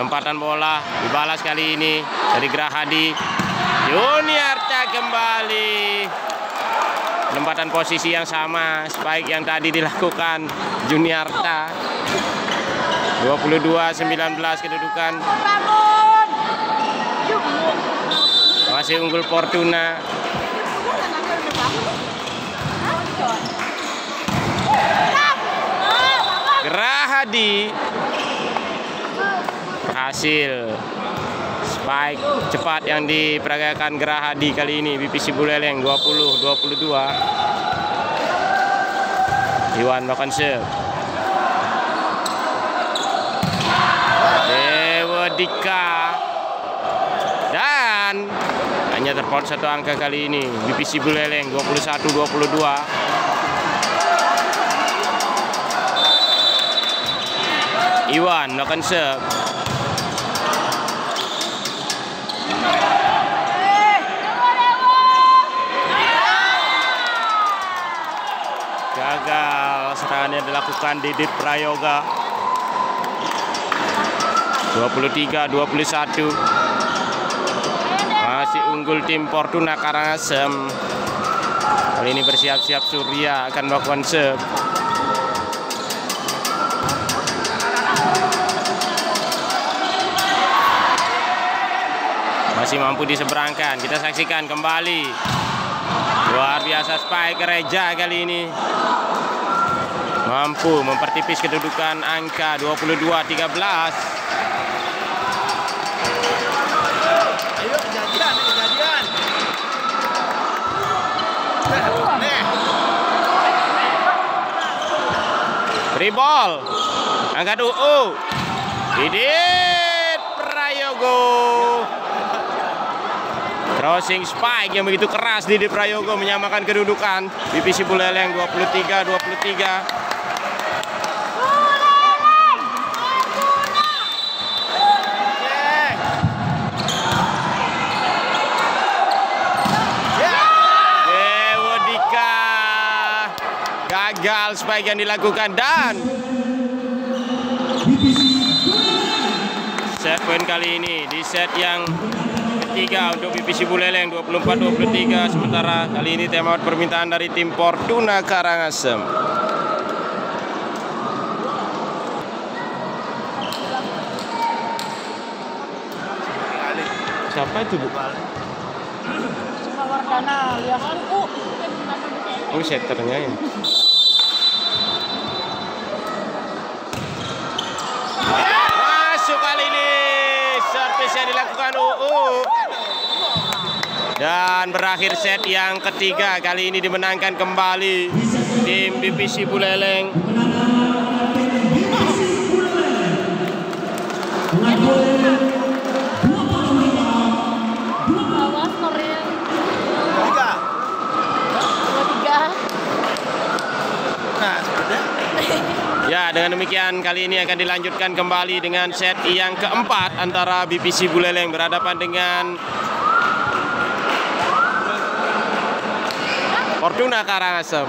Lempatan bola dibalas kali ini dari Gerahadi Juniarta kembali penempatan posisi yang sama spike yang tadi dilakukan Juniarta. 22 19 kedudukan. Masih unggul Fortuna. Gerahadi. Hasil spike cepat yang diperagakan Gerahadi kali ini BPC Buleleng 20 22 Iwan melakukan Dewa Dika. Dan hanya terpaut satu angka kali ini BPC Buleleng 21 22 Iwan melakukan serve gagal. Serangan yang dilakukan Didit Prayoga. 23 21 masih unggul tim Fortuna Karangasem. Kali ini bersiap-siap Surya akan melakukan serve masih mampu diseberangkan. Kita saksikan kembali. Luar biasa spike Reja kali ini mampu mempertipis kedudukan angka 22-13 Ayo kejadian, nih, kejadian. Nih, free ball. Angkat UU Didit Prayogo. Crossing spike yang begitu keras Didit Prayogo menyamakan kedudukan. Divisi Buleleng 23 23 Ceng. Ya. Dewa Dika gagal spike yang dilakukan dan set poin kali ini di set yang ketiga untuk BPC Buleleng 24-23 sementara kali ini tema permintaan dari tim Fortuna Karangasem siapa itu bu? Alias UU. Oh setternya ya Masuk kali ini Service yang dilakukan UU. Dan berakhir set yang ketiga. Kali ini dimenangkan kembali Tim BPC Buleleng dengan demikian kali ini akan dilanjutkan kembali dengan set yang keempat Antara BPC Buleleng berhadapan dengan Fortuna Karangasem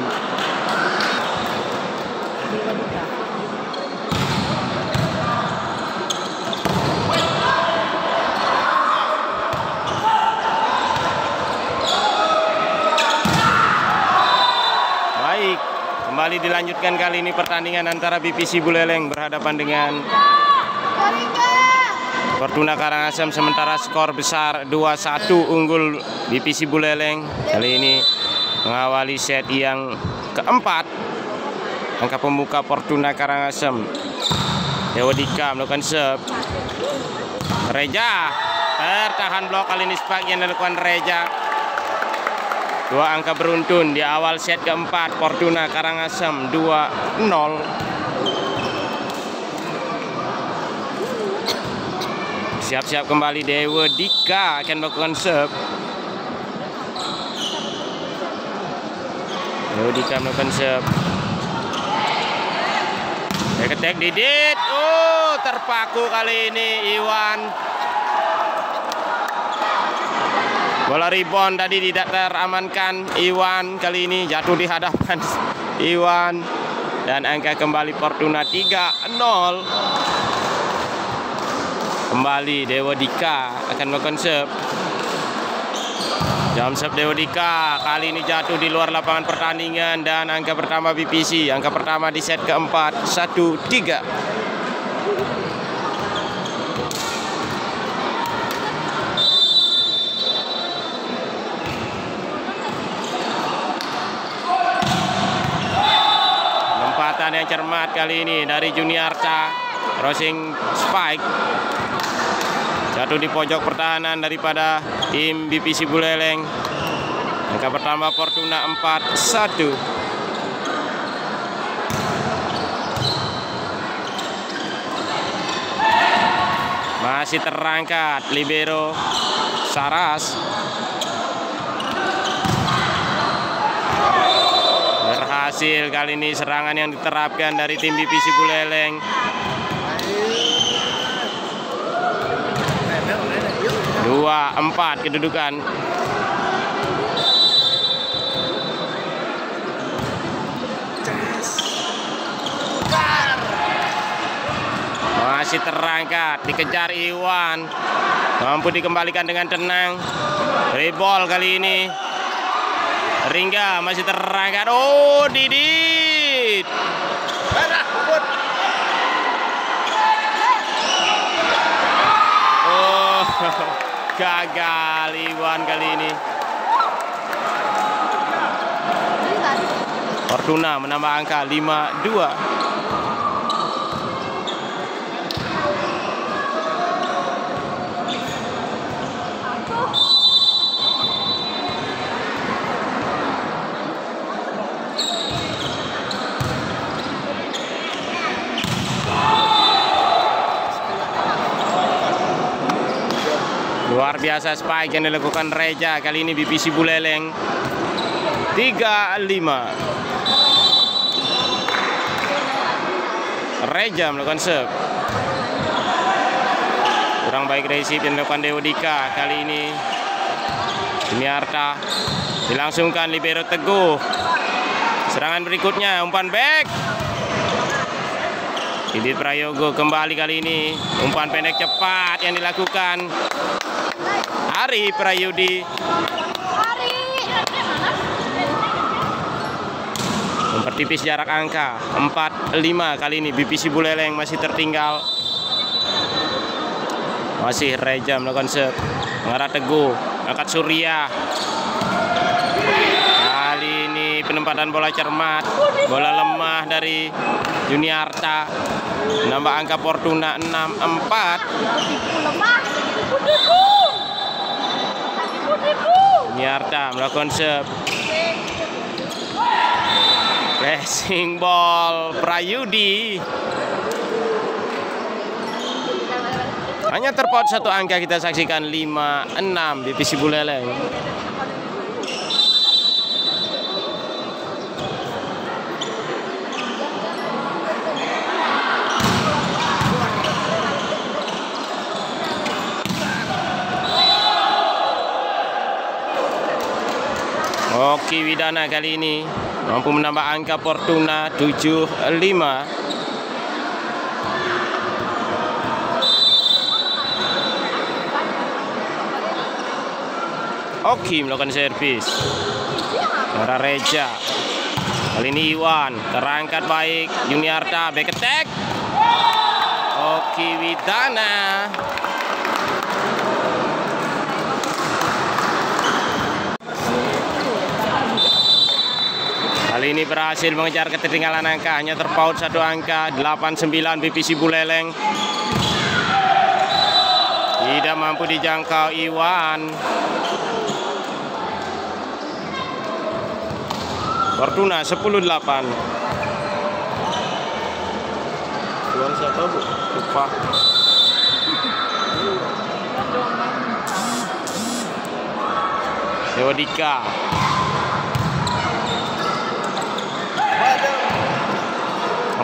Baik, kembali dilanjutkan kali ini pertandingan antara BPC Buleleng berhadapan dengan Fortuna Karangasem sementara skor besar 2-1 unggul BPC Buleleng. Kali ini mengawali set yang keempat. Angka pembuka Fortuna Karangasem. Dewa Dika melakukan serve Reja tertahan blok. Kali ini spak yang Reja Dua angka beruntun di awal set keempat Fortuna Karangasem 2-0 Siap-siap kembali Dewa Dika akan melakukan serve. Dewa Dika melakukan serve. Ketek Didit Oh terpaku kali ini Iwan Bola rebound tadi tidak teramankan Iwan. Kali ini jatuh di hadapan Iwan. Dan angka kembali Fortuna 3-0 kembali Dewa Dika akan melakukan serve jam serve Dewa Dika kali ini jatuh di luar lapangan pertandingan. Dan angka pertama BPC angka pertama di set keempat 1-3 Lompatan yang cermat kali ini dari Juniarta crossing spike. Jatuh di pojok pertahanan daripada tim BPC Buleleng. Angka pertama Fortuna 4-1 masih terangkat libero Saras berhasil kali ini serangan yang diterapkan dari tim divisi Buleleng. Dua empat kedudukan. Masih terangkat dikejar Iwan. Mampu dikembalikan dengan tenang. Rebol kali ini. Ringga masih terangkat oh Didit. Oh gagal Iwan kali ini. Fortuna menambah angka 5-2 Luar biasa spike yang dilakukan Reja. Kali ini BPC Buleleng 35 Reja melakukan serve. Kurang baik resip yang dilakukan Dewodika kali ini Sumiarta dilangsungkan. Libero teguh. Serangan berikutnya umpan back. Didit Prayogo kembali kali ini. Umpan pendek cepat yang dilakukan Ari Prayudi. Mempertipis jarak angka. 4-5 kali ini BPC Buleleng masih tertinggal. Masih Reja melakukan serve mengarah Teguh. Angkat Surya. Kali ini penempatan bola cermat. Bola lemah dari Juniarta. Nambah angka Fortuna 6-4 Juniarta melakukan serve Racing ball Prayudi. Hanya terpaut satu angka kita saksikan 5-6 divisi Buleleng Oki Widana kali ini mampu menambah angka Fortuna 75 Oki melakukan servis. Para Reja. Kali ini Iwan terangkat baik. Juniarta back attack. Oki Widana Kali ini berhasil mengejar ketertinggalan angka hanya terpaut satu angka 89 BPC Buleleng. Tidak mampu dijangkau Iwan. Fortuna 10-8 Iwan siapa bu? Lupa. Dewadika Angkat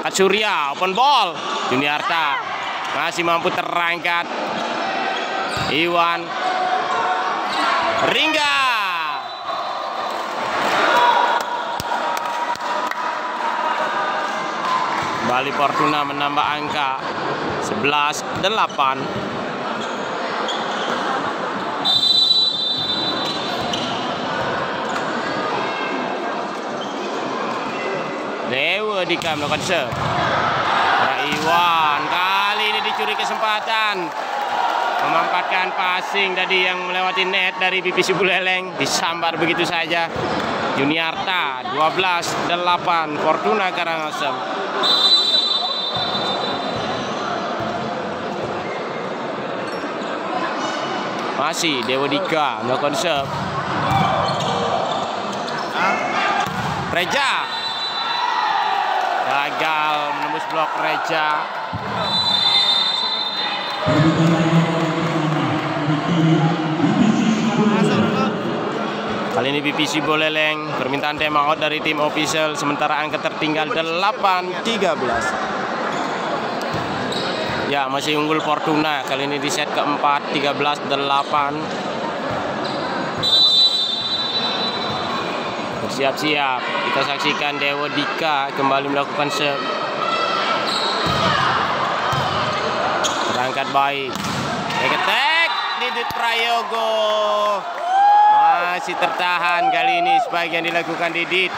Surya, open ball. Juniarta masih mampu terangkat. Iwan Ringga. Bali Fortuna menambah angka 11 8. Dewa Dika melakukan serve. Para Iwan kali ini dicuri kesempatan. Memampatkan passing tadi yang melewati net dari BPC Buleleng disambar begitu saja. Juniarta 12 8 Fortuna Karangasem. Masih Dewa Dika melakukan serve. Reja gagal menembus blok Reja. Kali ini BPC Boleleng permintaan time out dari tim official sementara angka tertinggal 8-13. Ya masih unggul Fortuna kali ini di set keempat 13-8. Bersiap-siap kita saksikan Dewa Dika kembali melakukan serve. Angkat baik. Ketek Didit Prayogo. Masih tertahan kali ini yang dilakukan Didit.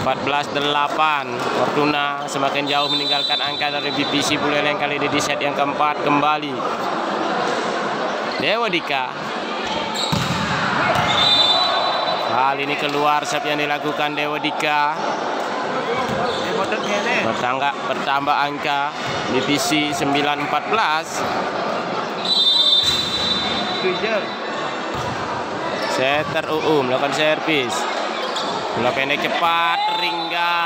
14-8 Fortuna semakin jauh meninggalkan angka dari BPC Buleleng kali ini di set yang keempat kembali Dewa Dika Kali ini keluar set yang dilakukan Dewa Dika bertambah, bertambah angka BPC 9-14 Setter UU melakukan servis Bola pendek cepat, ringga.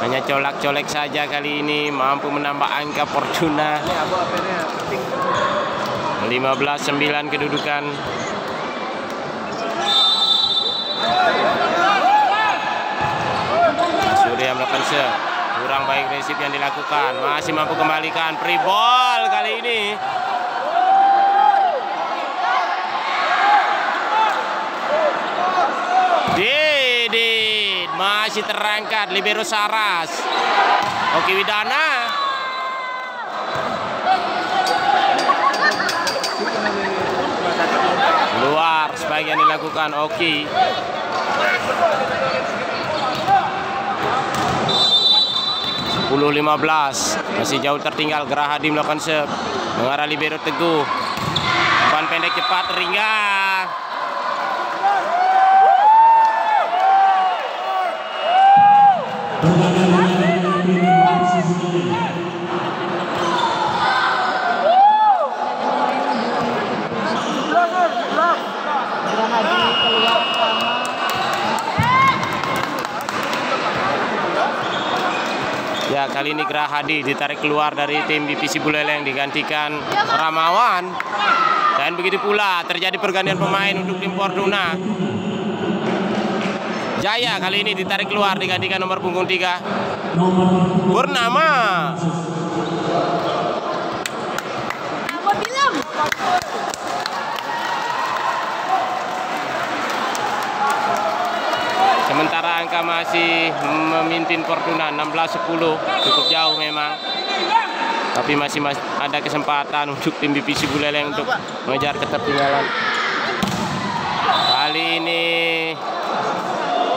Hanya colak-colek saja kali ini mampu menambah angka Fortuna. 15-9 kedudukan. Surya melakukan se. Kurang baik resip yang dilakukan. Masih mampu kembalikan free ball kali ini. Didit masih terangkat libero Saras. Oke Widana. Luar yang dilakukan Oki. Sepuluh lima belas masih jauh tertinggal Gerahadi melakukan sep mengarah libero Teguh. Pan pendek cepat ringga. Gerahadi kali ini Gerahadi ditarik keluar dari tim divisi Buleleng digantikan Ramawan dan begitu pula terjadi pergantian pemain untuk tim Fortuna. Jaya kali ini ditarik keluar digantikan nomor punggung 3 Purnama. Apa bilang? Angka masih memimpin Fortuna 16-10 cukup jauh memang. Tapi masih mas- ada kesempatan untuk tim divisi Buleleng untuk mengejar ketertinggalan. Kali ini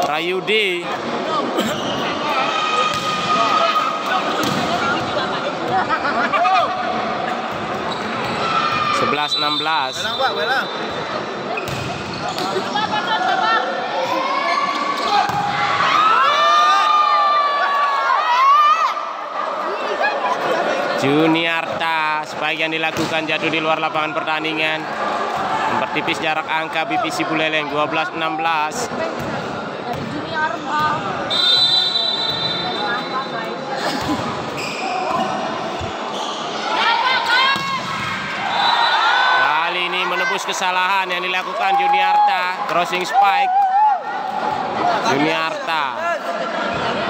Prayudi sebelas enam belas Juniarta yang dilakukan jatuh di luar lapangan pertandingan. Mempertipis jarak angka BPC Buleleng 12-16 Dari junior bang. kali ini kesalahan yang dilakukan Juniarta. Crossing spike. Juniarta.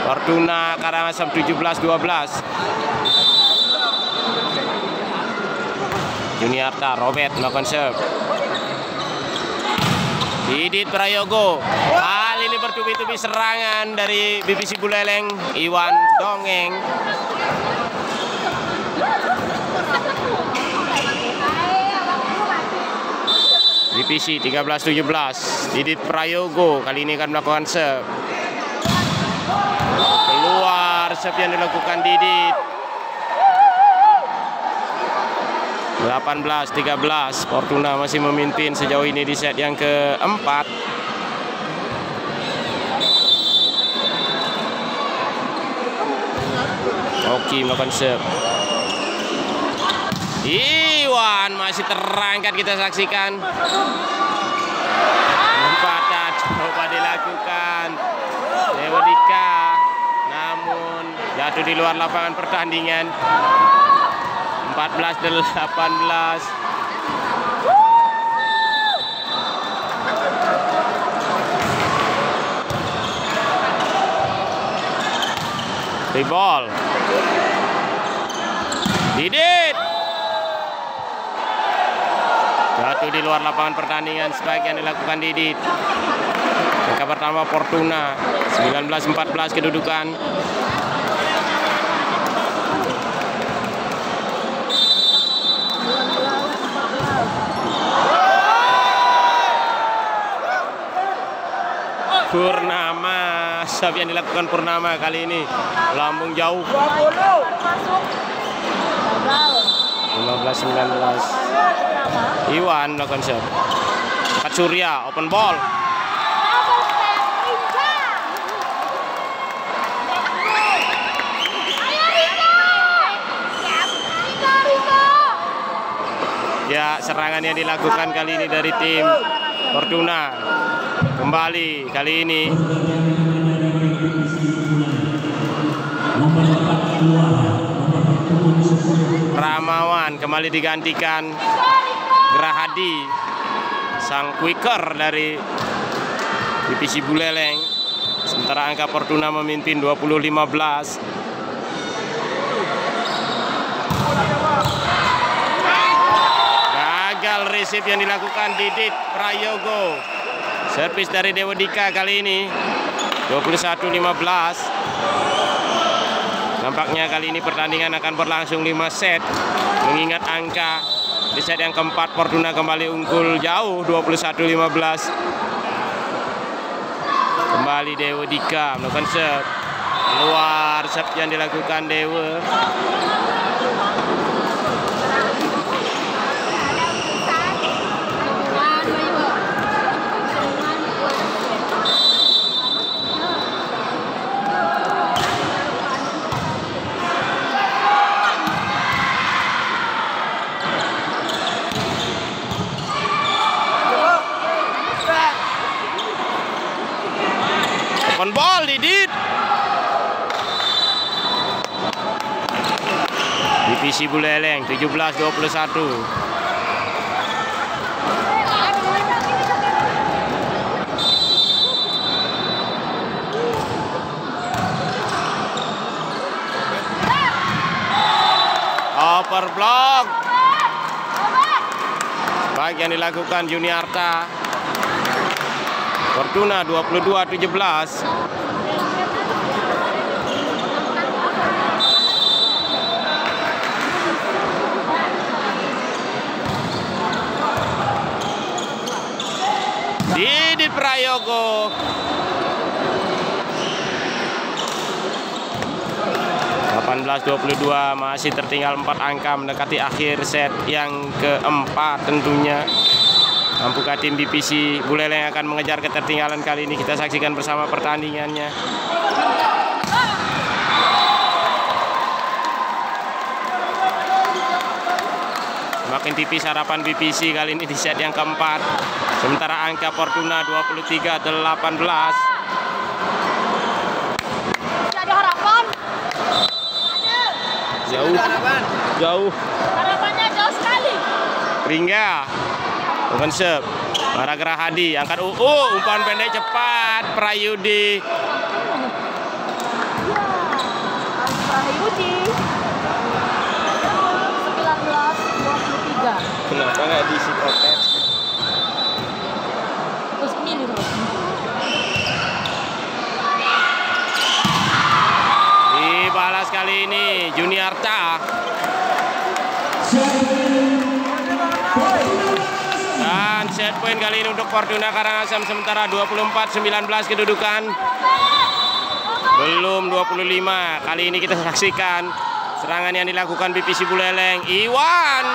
Fortuna Karangasem 17-12 Juniarta Robert melakukan serve Didit Prayogo. Kali ini bertubi-tubi serangan dari BPC Buleleng Iwan Dongeng. BPC 13-17 Didit Prayogo kali ini akan melakukan serve. Keluar serve yang dilakukan Didit 18-13 Fortuna masih memimpin sejauh ini di set yang keempat. Oki melakukan serve. Iwan masih terangkat kita saksikan. Lompatan coba dilakukan. Dewa Dika Namun jatuh di luar lapangan pertandingan 14 18 Free ball Didit Jatuh di luar lapangan pertandingan spike yang dilakukan Didit. Angka pertama Fortuna 19-14 kedudukan. Purnama Sub yang dilakukan Purnama kali ini Lambung jauh Masuk. Gagal. 15-19 Iwan melakukan sub Kat Surya open ball. Ya serangan yang dilakukan kali ini dari tim Fortuna Kembali kali ini. Ramawan kembali digantikan. Gerahadi Sang quicker dari divisi Buleleng. Sementara angka Fortuna memimpin 20-15 Gagal receive yang dilakukan Didit Prayogo. Servis dari Dewa Dika kali ini 21-15. Nampaknya kali ini pertandingan akan berlangsung 5 set. Mengingat angka di set yang keempat Fortuna kembali unggul jauh 21-15. Kembali Dewa Dika melakukan serve. Keluar serve yang dilakukan Dewa. Open ball Didit. Divisi Buleleng 17-21. Over block. Baik yang dilakukan Juniarta. Fortuna 22-17. Didit Prayogo. dua masih tertinggal 4 angka mendekati akhir set yang keempat tentunya Mampukah tim BPC Buleleng akan mengejar ketertinggalan kali ini. Kita saksikan bersama pertandingannya. Semakin tipis harapan BPC kali ini di set yang keempat. Sementara angka Fortuna 23-18 Masih ada harapan. Jauh. Jauh. Harapannya jauh sekali. Ringga Bukan sep Mara Gerahadi Angkat UU Umpan pendek cepat Prayudi Prahyudi. 1923. Kenapa nggak diisi protes? Terus bro. Dibalas kali ini Juniarta Dan set point kali ini untuk Fortuna Karangasem. Sementara 24-19 kedudukan. Belum 25 Kali ini kita saksikan Serangan yang dilakukan BPC Buleleng Iwan!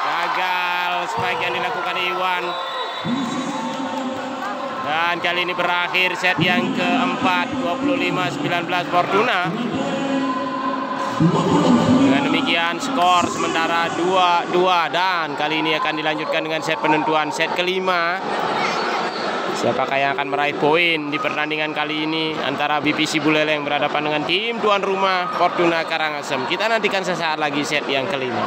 Gagal spike yang dilakukan Iwan. Dan kali ini berakhir set yang keempat. 25-19 Fortuna Demikian skor sementara 2-2 Dan kali ini akan dilanjutkan dengan set penentuan set kelima Siapakah yang akan meraih poin di pertandingan kali ini antara BPC Buleleng berhadapan dengan tim tuan rumah Fortuna Karangasem. Kita nantikan sesaat lagi set yang kelima.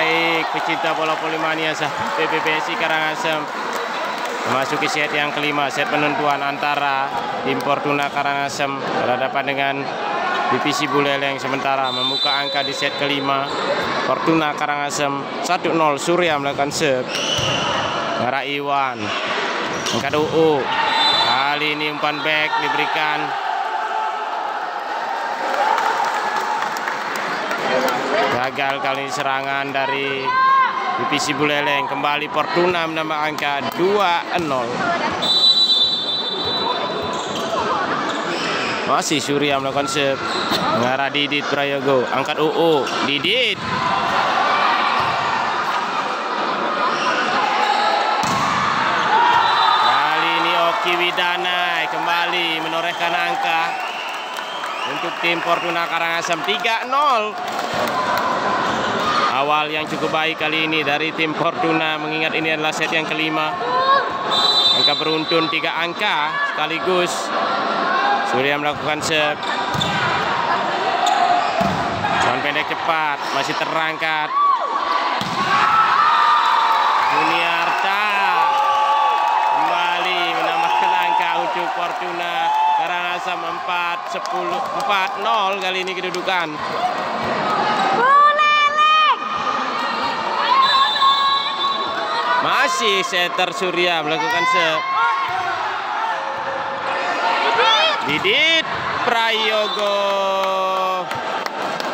Baik, pecinta bola polimania sah PPPSI Karangasem memasuki set yang kelima, set penentuan antara tim Fortuna Karangasem berhadapan dengan Divisi Buleleng sementara membuka angka di set kelima. Fortuna Karangasem 1-0 Surya melakukan serve. Ngara Iwan. Angkat UU. Kali ini umpan back diberikan. Gagal kali ini serangan dari Divisi Buleleng. Kembali Fortuna menambah angka 2-0. Masih Surya melakukan serve. Mengarah Didit Prayogo. Angkat UU. Didit. Kali ini Oki Widana kembali menorehkan angka untuk tim Fortuna Karangasem 3-0. Awal yang cukup baik kali ini dari tim Fortuna mengingat ini adalah set yang kelima. Angka beruntun tiga angka sekaligus. Surya melakukan serve. Cuman pendek cepat, masih terangkat. Juniarta kembali menambahkan angka untuk Fortuna Karangasem 4 10 4-0 kali ini kedudukan. Masih setter Surya melakukan serve. Didit Prayogo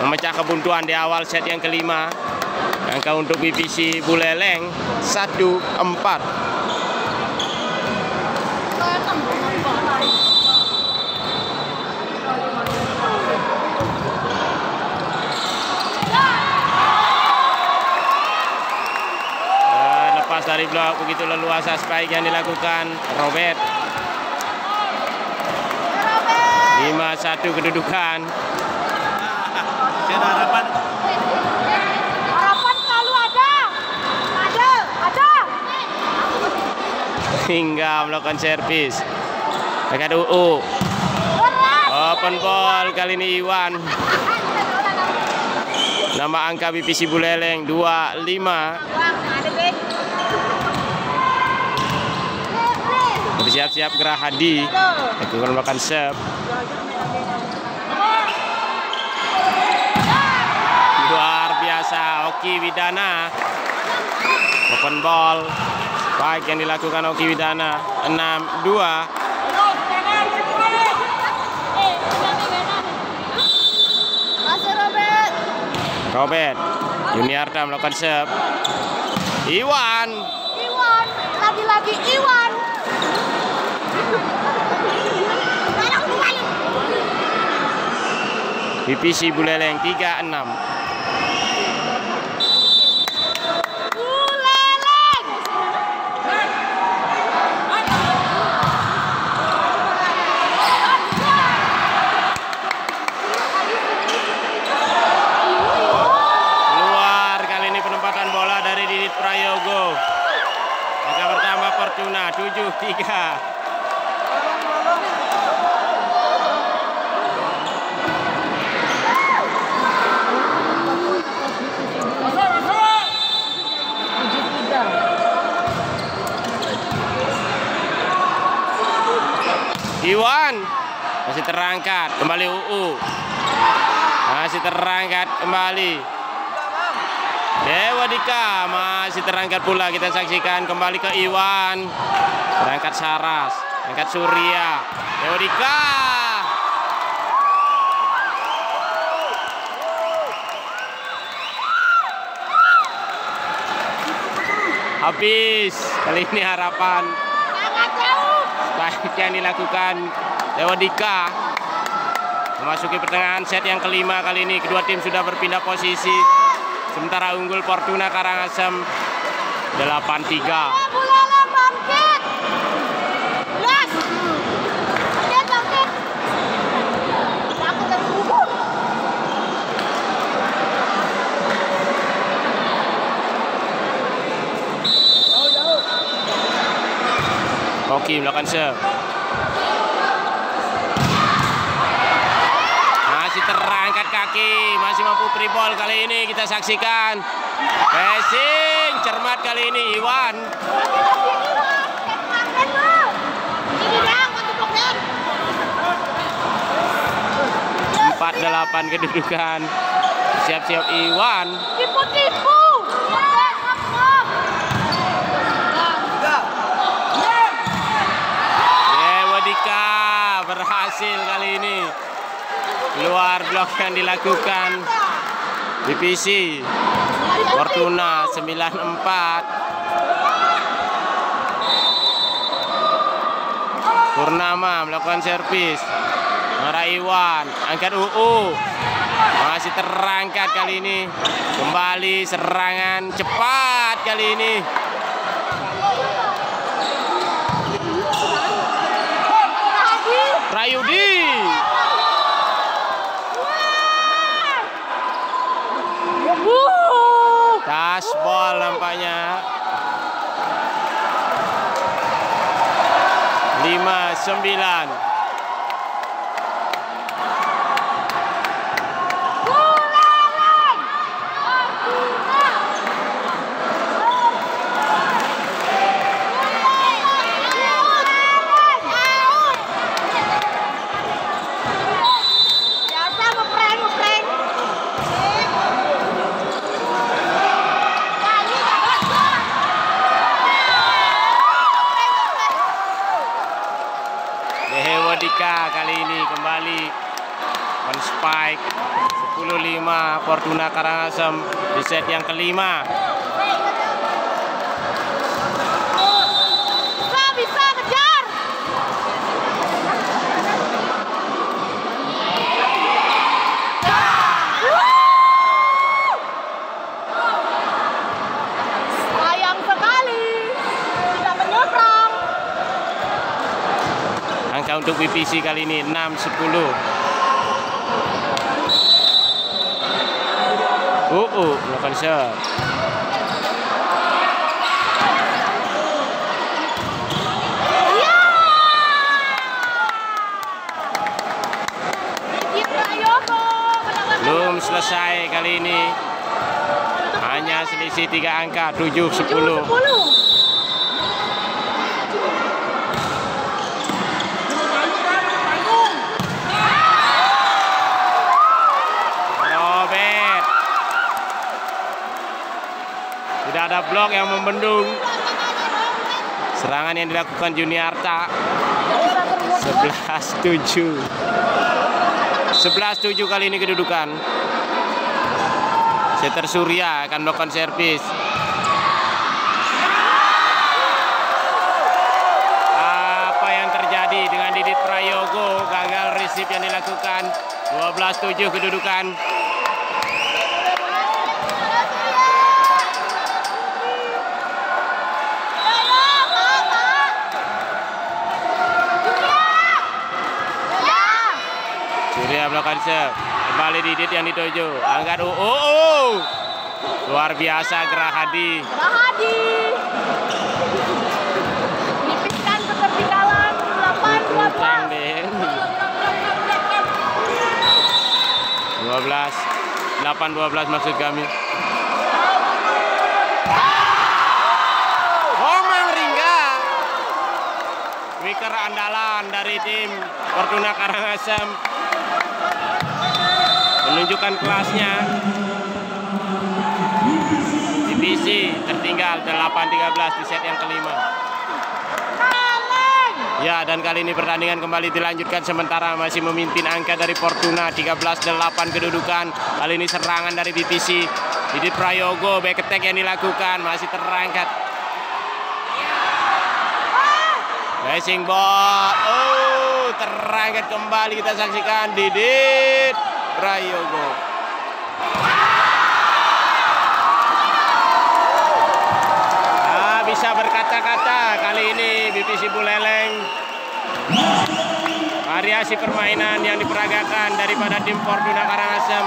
memecah kebuntuan di awal set yang kelima. Angka untuk BPC Buleleng 1-4. Blok begitu leluasa spike yang dilakukan Robert. 5-1 kedudukan. Ada harapan. Harapan selalu ada. Ada, ada. hingga melakukan servis. Dekat UU. Open ball kali ini Iwan. Nama angka BPC Buleleng 25 Deh. bersiap-siap Gerahadi lakukan makan serve luar biasa Oki Widana. Open ball. Baik yang dilakukan Oki Widana. 6-2 Masih Robert. Juniarta melakukan serve Iwan, lagi-lagi Iwan. Sekarang kembali. BPC Buleleng 36 Buleleng. Keluar kali ini penempatan bola dari Didit Prayogo. Angka bertambah Fortuna 7-3. Iwan masih terangkat kembali UU. Masih terangkat kembali. Dewa Dika masih terangkat pula kita saksikan kembali ke Iwan. Terangkat Saras, angkat Surya. Dewa Dika. Habis. Kali ini harapan Sangat jauh. baik yang dilakukan Dewa Dika memasuki pertengahan set yang kelima kali ini kedua tim sudah berpindah posisi sementara unggul Fortuna Karangasem 8-3 Buleleng bangkit. Yes. Bangkit, bangkit. Takut dan gugur. Oki melakukan serve masih terangkat kaki masih mampu ball kali ini kita saksikan passing cermat kali ini Iwan blokir. delapan kedudukan. Siap-siap Iwan. Berhasil kali Keluar blok yang dilakukan BPC. Fortuna 94. Purnama melakukan servis. Nora Iwan angkat UU. Masih terangkat kali ini. Kembali serangan cepat kali ini. kampanye. 5 9 on spike 10-5 Fortuna Karangasem di set yang kelima. Untuk BPC kali ini 6-10. Uh, uh, melakukan shot. Belum selesai kali ini. Hanya selisih tiga angka 7-10. 10. Robert. Tidak ada blok yang membendung. Serangan yang dilakukan Juniarta 11-7. 11-7 kali ini kedudukan. Setter Surya akan melakukan servis. Apa yang terjadi dengan Didit Prayogo? Gagal receive yang dilakukan. 12-7 kedudukan. Serve. Kembali Didit yang dituju. Angkat oh, oh, oh. Luar biasa Gerahadi. Rahadi. Nipiskan ketertinggalan 8 Utang 12. deh. 12 8 12 maksud kami. Omang Ringga. Wicker andalan dari tim Fortuna Karangasem menunjukkan kelasnya. Divisi tertinggal 8-13 di set yang kelima. Ya, dan kali ini pertandingan kembali dilanjutkan sementara masih memimpin angka dari Fortuna 13-8 kedudukan. Kali ini serangan dari BPC. Didit Prayogo, back attack yang dilakukan masih terangkat. Racing ball. Oh, terangkat kembali kita saksikan Didit Prayogo. Ah, bisa berkata-kata kali ini BPC Buleleng. Variasi permainan yang diperagakan daripada tim Fortuna Karangasem.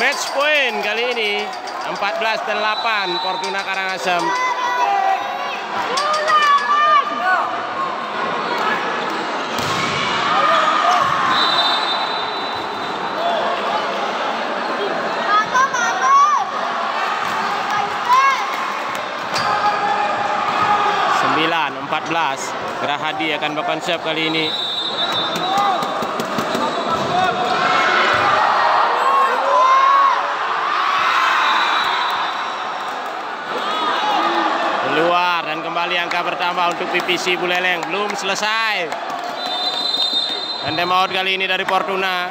Match point kali ini 14-8 Fortuna Karangasem. 14 Gerahadi akan berkonsep kali ini. Keluar dan kembali angka bertambah untuk PPC Buleleng. Belum selesai. Dan demaut kali ini dari Fortuna.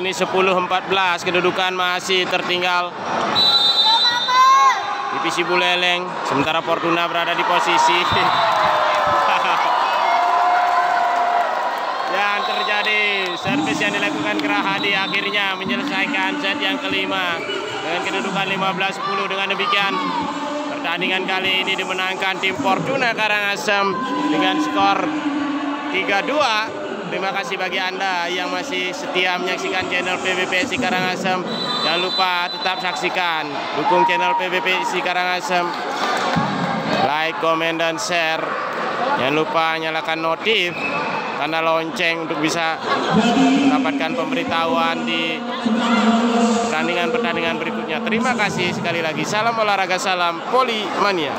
Ini 10-14 kedudukan masih tertinggal. Divisi Buleleng sementara Fortuna berada di posisi. Yang terjadi servis yang dilakukan Gerahadi akhirnya menyelesaikan set yang kelima. Dengan kedudukan 15-10 dengan demikian pertandingan kali ini dimenangkan tim Fortuna Karangasem dengan skor 3-2 Terima kasih bagi Anda yang masih setia menyaksikan channel PBPSI Karangasem. Jangan lupa tetap saksikan, dukung channel PBPSI Karangasem. Like, komen, dan share. Jangan lupa nyalakan notif tanda lonceng untuk bisa mendapatkan pemberitahuan di pertandingan-pertandingan berikutnya. Terima kasih sekali lagi. Salam olahraga, salam Polimania.